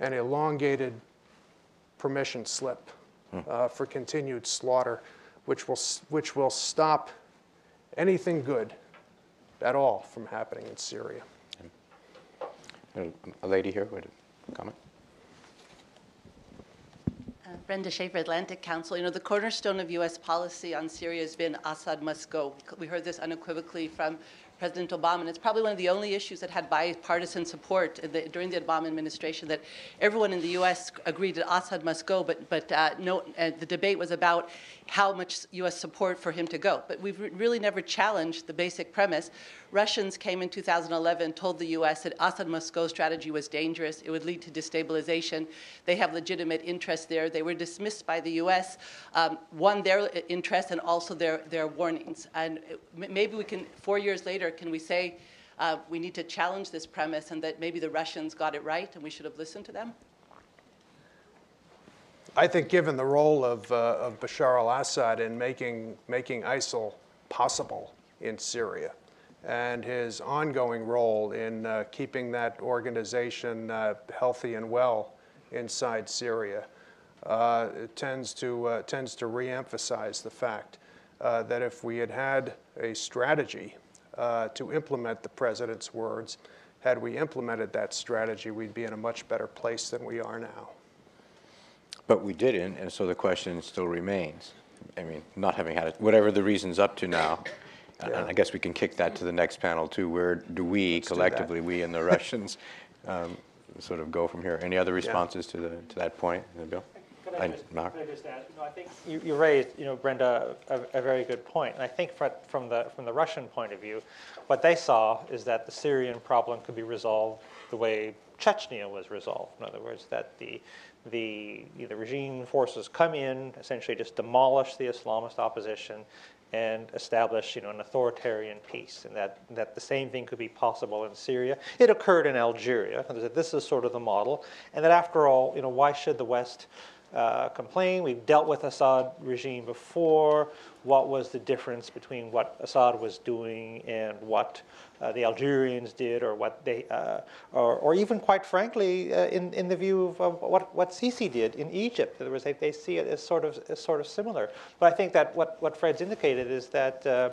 an elongated permission slip uh, for continued slaughter, which will, which will stop anything good at all from happening in Syria. A lady here a comment. Uh, Brenda Shaffer, Atlantic Council. You know, the cornerstone of U.S. policy on Syria has been Assad must go. We heard this unequivocally from President Obama. And it's probably one of the only issues that had bipartisan support the, during the Obama administration that everyone in the U.S. agreed that Assad must go, but, but uh, no, uh, the debate was about how much U.S. support for him to go. But we've re- really never challenged the basic premise. Russians came in 2011 and told the U.S. that Assad go strategy was dangerous. It would lead to destabilization. They have legitimate interests there. They were dismissed by the U.S. Um, one, their interests and also their, their warnings. And maybe we can, four years later, can we say uh, we need to challenge this premise and that maybe the Russians got it right and we should have listened to them? I think given the role of, uh, of Bashar al-Assad in making, making ISIL possible in Syria and his ongoing role in uh, keeping that organization uh, healthy and well inside Syria, uh, tends to, uh, tends to reemphasize the fact uh, that if we had had a strategy to implement the president's words, had we implemented that strategy, we'd be in a much better place than we are now. But we didn't, and so the question still remains. I mean, not having had it, whatever the reason's up to now, and I guess we can kick that to the next panel too. Where do we Let's collectively, that. we and the Russians, um, sort of go from here? Any other responses to the to that point, Bill? Could I just, Mark? could I just add, you know, I think you, you raised, you know, Brenda, a, a very good point. And I think fr- from the, from the Russian point of view, what they saw is that the Syrian problem could be resolved the way Chechnya was resolved. In other words, that the, the, the regime forces come in, essentially just demolish the Islamist opposition and establish, you know, an authoritarian peace, and that, that the same thing could be possible in Syria. It occurred in Algeria. This is sort of the model, and that after all, you know, why should the West uh, complain. We've dealt with Assad regime before. What was the difference between what Assad was doing and what uh, the Algerians did, or what they, uh, or, or even quite frankly, uh, in, in the view of, of, what, what Sisi did in Egypt. In other words, they, they see it as sort of as sort of similar. But I think that what, what Fred's indicated is that. Uh,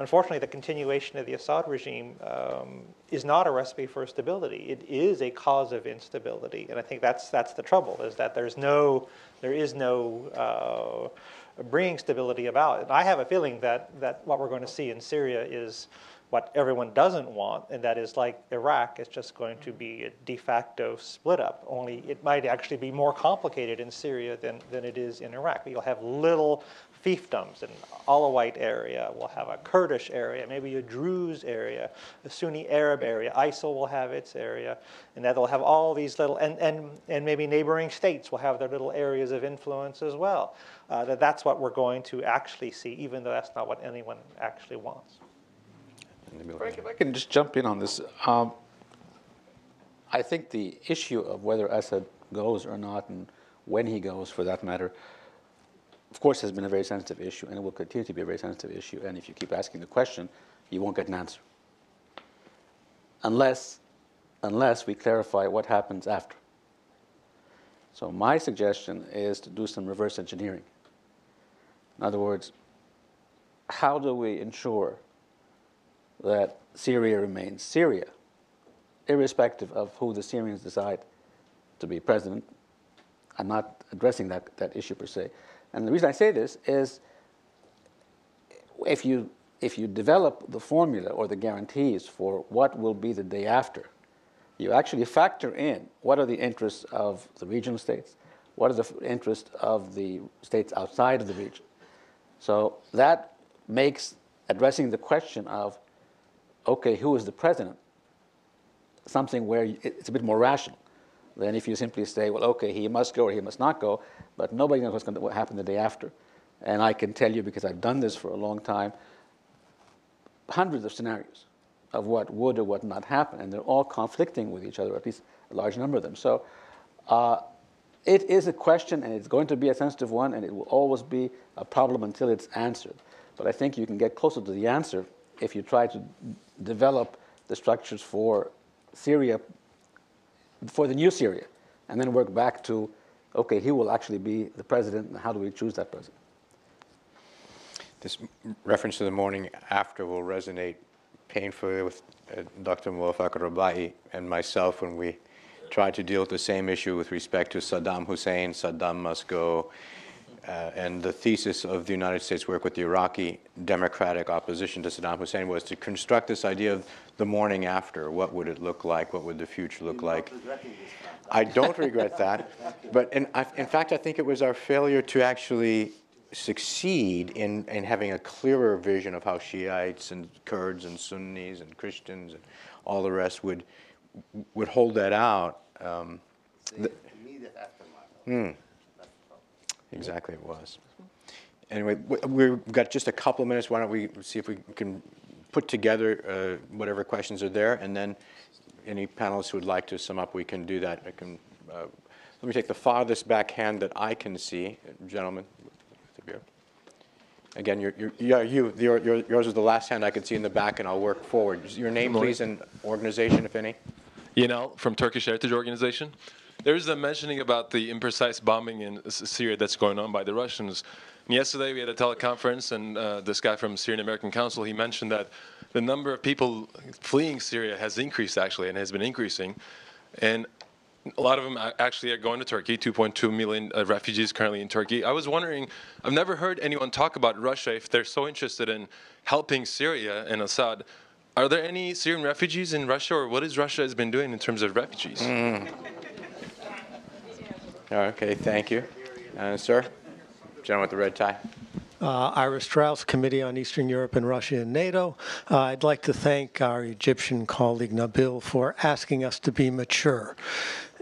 unfortunately, the continuation of the Assad regime um, is not a recipe for stability. It is a cause of instability, and I think that's that's the trouble: is that there's no, there is no uh, bringing stability about. And I have a feeling that that what we're going to see in Syria is what everyone doesn't want, and that is like Iraq, it's just going to be a de facto split up. Only it might actually be more complicated in Syria than, than it is in Iraq. But you'll have little fiefdoms, an Alawite area, we'll have a Kurdish area, maybe a Druze area, a Sunni Arab area. ISIL will have its area, and that'll have all these little, and, and, and maybe neighboring states will have their little areas of influence as well. Uh, that that's what we're going to actually see, even though that's not what anyone actually wants. Frank, if I can just jump in on this. Um, I think the issue of whether Assad goes or not, and when he goes for that matter, of course, has been a very sensitive issue, and it will continue to be a very sensitive issue. And if you keep asking the question, you won't get an answer. Unless, unless we clarify what happens after. So my suggestion is to do some reverse engineering. In other words, how do we ensure that Syria remains Syria, irrespective of who the Syrians decide to be president? I'm not addressing that, that issue per se. And the reason I say this is if you, if you develop the formula or the guarantees for what will be the day after, you actually factor in what are the interests of the regional states, what are the interests of the states outside of the region. So that makes addressing the question of, okay, who is the president, something where it's a bit more rational than if you simply say, well, okay, he must go or he must not go, but nobody knows what's going to happen the day after. And I can tell you, because I've done this for a long time, hundreds of scenarios of what would or would not happen, and they're all conflicting with each other, at least a large number of them. So uh, it is a question, and it's going to be a sensitive one, and it will always be a problem until it's answered. But I think you can get closer to the answer if you try to develop the structures for Syria for the new Syria, and then work back to, okay, he will actually be the president, and how do we choose that president? This reference to the morning after will resonate painfully with uh, Dr. Muwaffaq Rabai and myself when we tried to deal with the same issue with respect to Saddam Hussein, Saddam must go, uh, and the thesis of the United States work with the Iraqi democratic opposition to Saddam Hussein was to construct this idea of the morning after. What would it look like? What would the future look like? I don't regret that. But in, in fact, I think it was our failure to actually succeed in, in having a clearer vision of how Shiites and Kurds and Sunnis and Christians and all the rest would, would hold that out. Um, the, hmm. Exactly, it was. Anyway, we've got just a couple of minutes. Why don't we see if we can put together uh, whatever questions are there, and then any panelists who would like to sum up, we can do that. I can. Uh, let me take the farthest back hand that I can see, gentlemen. Again, you're, you're, yeah, you, your, yours is the last hand I can see in the back, and I'll work forward. Your name, please, and organization, if any. Yanal from Turkish Heritage Organization. There is a mentioning about the imprecise bombing in Syria that's going on by the Russians. And yesterday we had a teleconference, and uh, this guy from Syrian American Council he mentioned that the number of people fleeing Syria has increased actually, and has been increasing, and a lot of them actually are going to Turkey. 2.2 million uh, refugees currently in Turkey. I was wondering, I've never heard anyone talk about Russia if they're so interested in helping Syria and Assad. Are there any Syrian refugees in Russia, or what is Russia has been doing in terms of refugees? Mm. Okay, thank you. Uh, sir, gentleman with the red tie. Uh, Ira Straus, Committee on Eastern Europe and Russia and NATO. Uh, I'd like to thank our Egyptian colleague Nabil for asking us to be mature.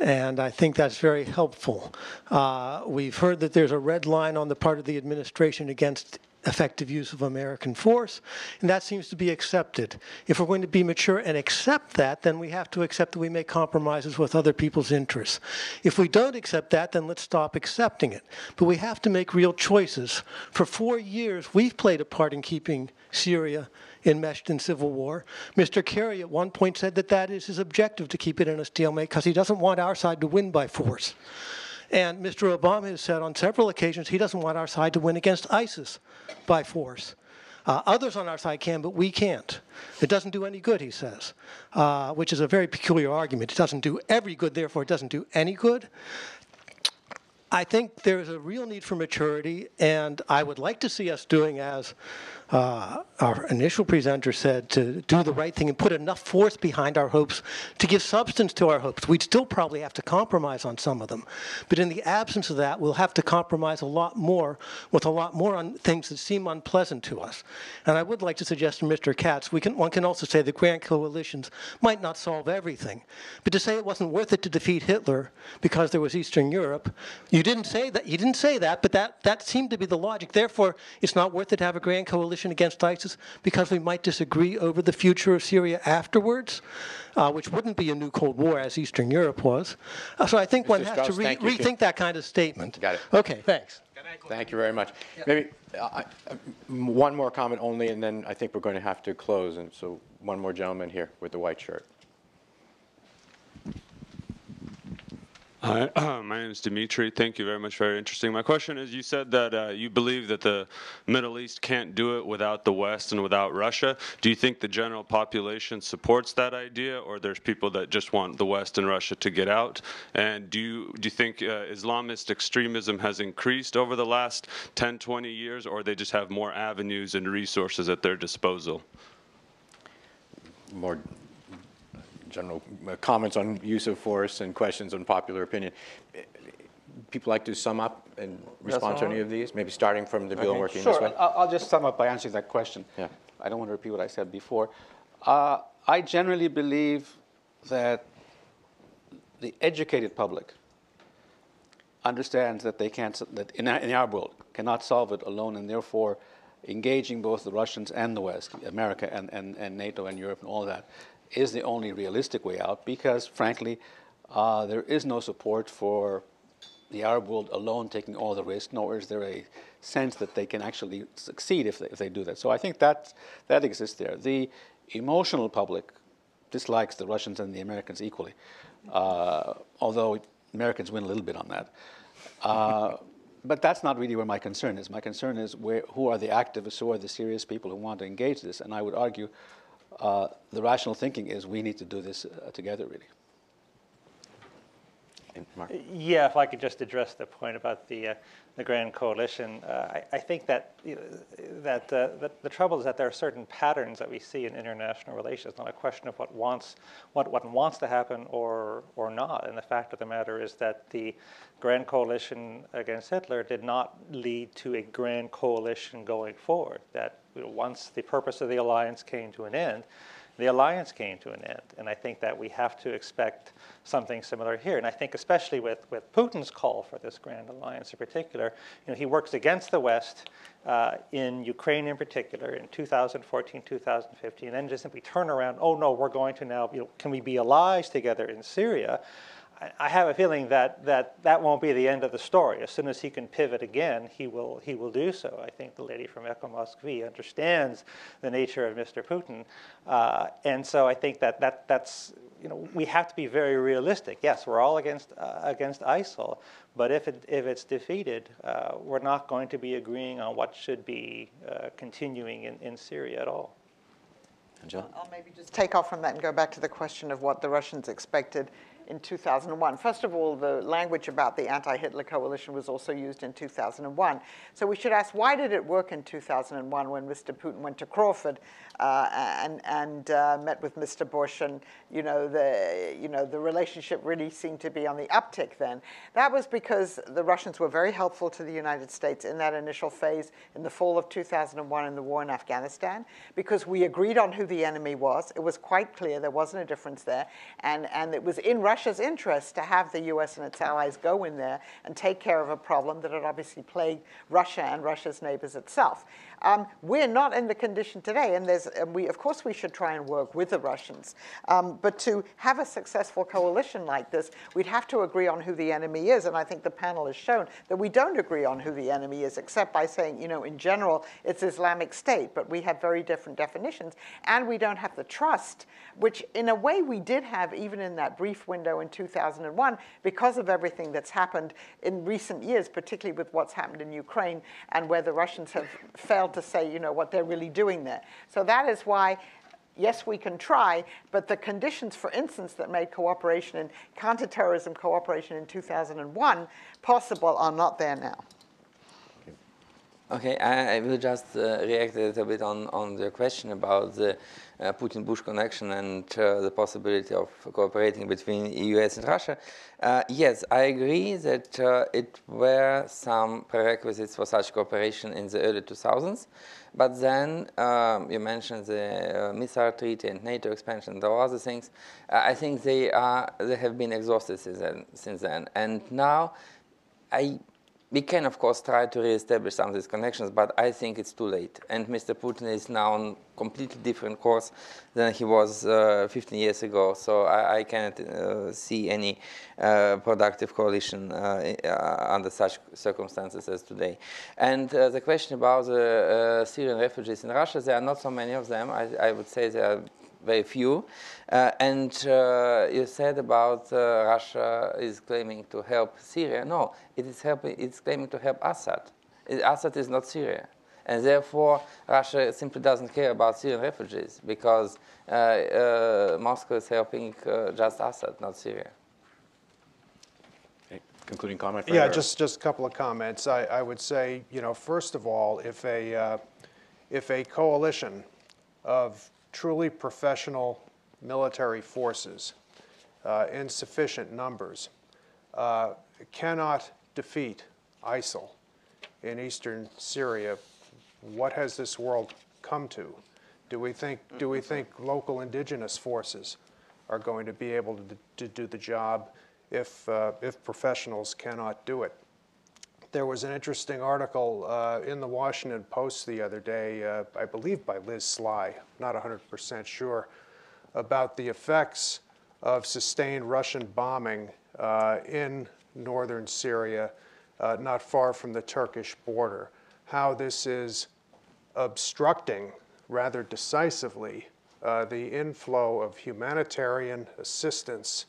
And I think that's very helpful. Uh, we've heard that there's a red line on the part of the administration against effective use of American force, and that seems to be accepted. If we're going to be mature and accept that, then we have to accept that we make compromises with other people's interests. If we don't accept that, then let's stop accepting it. But we have to make real choices. For four years, we've played a part in keeping Syria enmeshed in civil war. Mr. Kerry at one point said that that is his objective to keep it in a stalemate because he doesn't want our side to win by force. And Mr. Obama has said on several occasions he doesn't want our side to win against ISIS by force. Uh, others on our side can, but we can't. It doesn't do any good, he says, uh, which is a very peculiar argument. It doesn't do every good, therefore it doesn't do any good. I think there is a real need for maturity, and I would like to see us doing as uh, our initial presenter said, to do the right thing and put enough force behind our hopes to give substance to our hopes. We'd still probably have to compromise on some of them. But in the absence of that, we'll have to compromise a lot more with a lot more on things that seem unpleasant to us. And I would like to suggest to Mr. Katz, we can, one can also say the grand coalitions might not solve everything. But to say it wasn't worth it to defeat Hitler because there was Eastern Europe, you didn't say that. You didn't say that, but that, that seemed to be the logic. Therefore, it's not worth it to have a grand coalition against ISIS because we might disagree over the future of Syria afterwards, uh, which wouldn't be a new Cold War as Eastern Europe was. Uh, so I think Mr. one has Straus, to re thank you. rethink that kind of statement. Got it. Okay, thanks. Thank you very much. Maybe uh, one more comment only, and then I think we're going to have to close. And so one more gentleman here with the white shirt. Hi, my name is Dimitri. Thank you very much. Very interesting. My question is: You said that uh, you believe that the Middle East can't do it without the West and without Russia. Do you think the general population supports that idea, or there's people that just want the West and Russia to get out? And do you do you think uh, Islamist extremism has increased over the last 10, 20 years, or they just have more avenues and resources at their disposal? More general uh, comments on use of force and questions on popular opinion. People like to sum up and respond to any of these? Maybe starting from the bill Okay, working sure. this way? I'll, I'll just sum up by answering that question. Yeah. I don't want to repeat what I said before. Uh, I generally believe that the educated public understands that they can't, that in our, in our world, cannot solve it alone, and therefore engaging both the Russians and the West, America and, and, and NATO and Europe and all that, is the only realistic way out because, frankly, uh, there is no support for the Arab world alone taking all the risk, nor is there a sense that they can actually succeed if they, if they do that. So I think that, that exists there. The emotional public dislikes the Russians and the Americans equally, uh, although Americans win a little bit on that. Uh, but that's not really where my concern is. My concern is where, who are the activists, who are the serious people who want to engage this, and I would argue uh, the rational thinking is we need to do this uh, together, really. Yeah, if I could just address the point about the uh, the Grand Coalition, uh, I, I, think that you know, that, uh, that the trouble is that there are certain patterns that we see in international relations. It's not a question of what wants what what wants to happen or or not. And the fact of the matter is that the Grand Coalition against Hitler did not lead to a Grand Coalition going forward. That once the purpose of the alliance came to an end the alliance came to an end. And I think that we have to expect something similar here. And I think especially with, with Putin's call for this grand alliance in particular, you know, he works against the West uh, in Ukraine in particular in 2014, 2015, and then just simply turn around, oh no, we're going to now, you know, can we be allies together in Syria? I have a feeling that, that that won't be the end of the story. As soon as he can pivot again, he will, he will do so. I think the lady from Echo Moskvy understands the nature of Mr. Putin. Uh, and so I think that, that that's, you know, we have to be very realistic. Yes, we're all against, uh, against ISIL, but if, it, if it's defeated, uh, we're not going to be agreeing on what should be uh, continuing in, in Syria at all. Angela? I'll maybe just take off from that and go back to the question of what the Russians expected in 2001. First of all, the language about the anti-Hitler coalition was also used in 2001. So we should ask, why did it work in 2001 when Mr. Putin went to Crawford uh, and, and uh, met with Mr. Bush and, you know, the, you know, the relationship really seemed to be on the uptick then? That was because the Russians were very helpful to the United States in that initial phase in the fall of 2001 in the war in Afghanistan because we agreed on who the enemy was. It was quite clear there wasn't a difference there. And, and it was in Russia Russia's interest to have the US and its allies go in there and take care of a problem that had obviously plagued Russia and Russia's neighbors itself. Um, we're not in the condition today, and there's, and we, of course, we should try and work with the Russians. Um, but to have a successful coalition like this, we'd have to agree on who the enemy is, and I think the panel has shown that we don't agree on who the enemy is, except by saying, you know, in general, it's Islamic State, but we have very different definitions, and we don't have the trust, which in a way we did have even in that brief window in 2001, because of everything that's happened in recent years, particularly with what's happened in Ukraine and where the Russians have failed to say, you know, what they're really doing there. So that is why yes, we can try, but the conditions, for instance, that made cooperation in counterterrorism cooperation in 2001 possible are not there now. Okay, I, I will just uh, react a little bit on, on the question about the uh, Putin-Bush connection and uh, the possibility of cooperating between US and Russia. Uh, yes, I agree that uh, it were some prerequisites for such cooperation in the early 2000s, but then um, you mentioned the uh, missile treaty and NATO expansion and all other things. I think they are they have been exhausted since then, since then. and now I we can, of course, try to reestablish some of these connections, but I think it's too late. And Mr. Putin is now on a completely different course than he was uh, 15 years ago. So I, I cannot uh, see any uh, productive coalition uh, uh, under such circumstances as today. And uh, the question about the Syrian refugees in Russia, there are not so many of them. I, I would say there are very few. Uh, and uh, you said about uh, Russia is claiming to help Syria. No, it is helping. It's claiming to help Assad. Assad is not Syria, and therefore Russia simply doesn't care about Syrian refugees because uh, uh, Moscow is helping uh, just Assad, not Syria. Okay. Concluding comment. Yeah, just just a couple of comments. I, I would say, you know, first of all, if a if a coalition of truly professional military forces uh, in sufficient numbers uh, cannot defeat ISIL in eastern Syria, what has this world come to? Do we think, do we think local indigenous forces are going to be able to, to do the job if, uh, if professionals cannot do it? There was an interesting article uh, in the Washington Post the other day, uh, I believe by Liz Sly, not 100% sure, about the effects of sustained Russian bombing uh, in northern Syria, uh, not far from the Turkish border. How this is obstructing rather decisively uh, the inflow of humanitarian assistance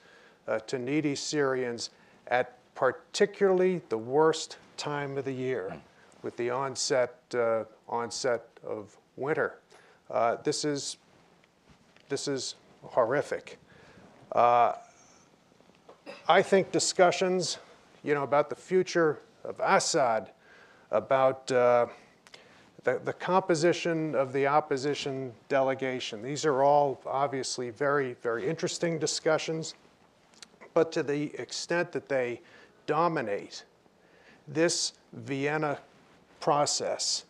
uh, to needy Syrians at particularly the worst time of the year with the onset, uh, onset of winter. Uh, this, is, this is horrific. Uh, I think discussions, you know, about the future of Assad, about uh, the, the composition of the opposition delegation, these are all obviously very, very interesting discussions. But to the extent that they dominate this Vienna process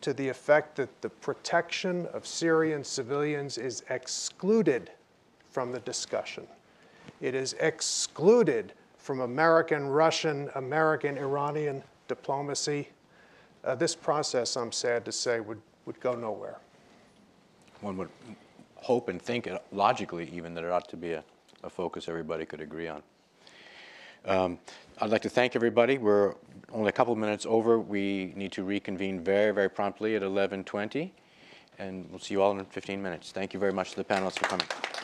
to the effect that the protection of Syrian civilians is excluded from the discussion. It is excluded from American, Russian, American, Iranian diplomacy. Uh, this process, I'm sad to say, would, would go nowhere. One would hope and think, uh, logically even, that it ought to be a, a focus everybody could agree on. Um, I'd like to thank everybody. We're only a couple of minutes over. We need to reconvene very, very promptly at 11:20, and we'll see you all in 15 minutes. Thank you very much to the panelists for coming.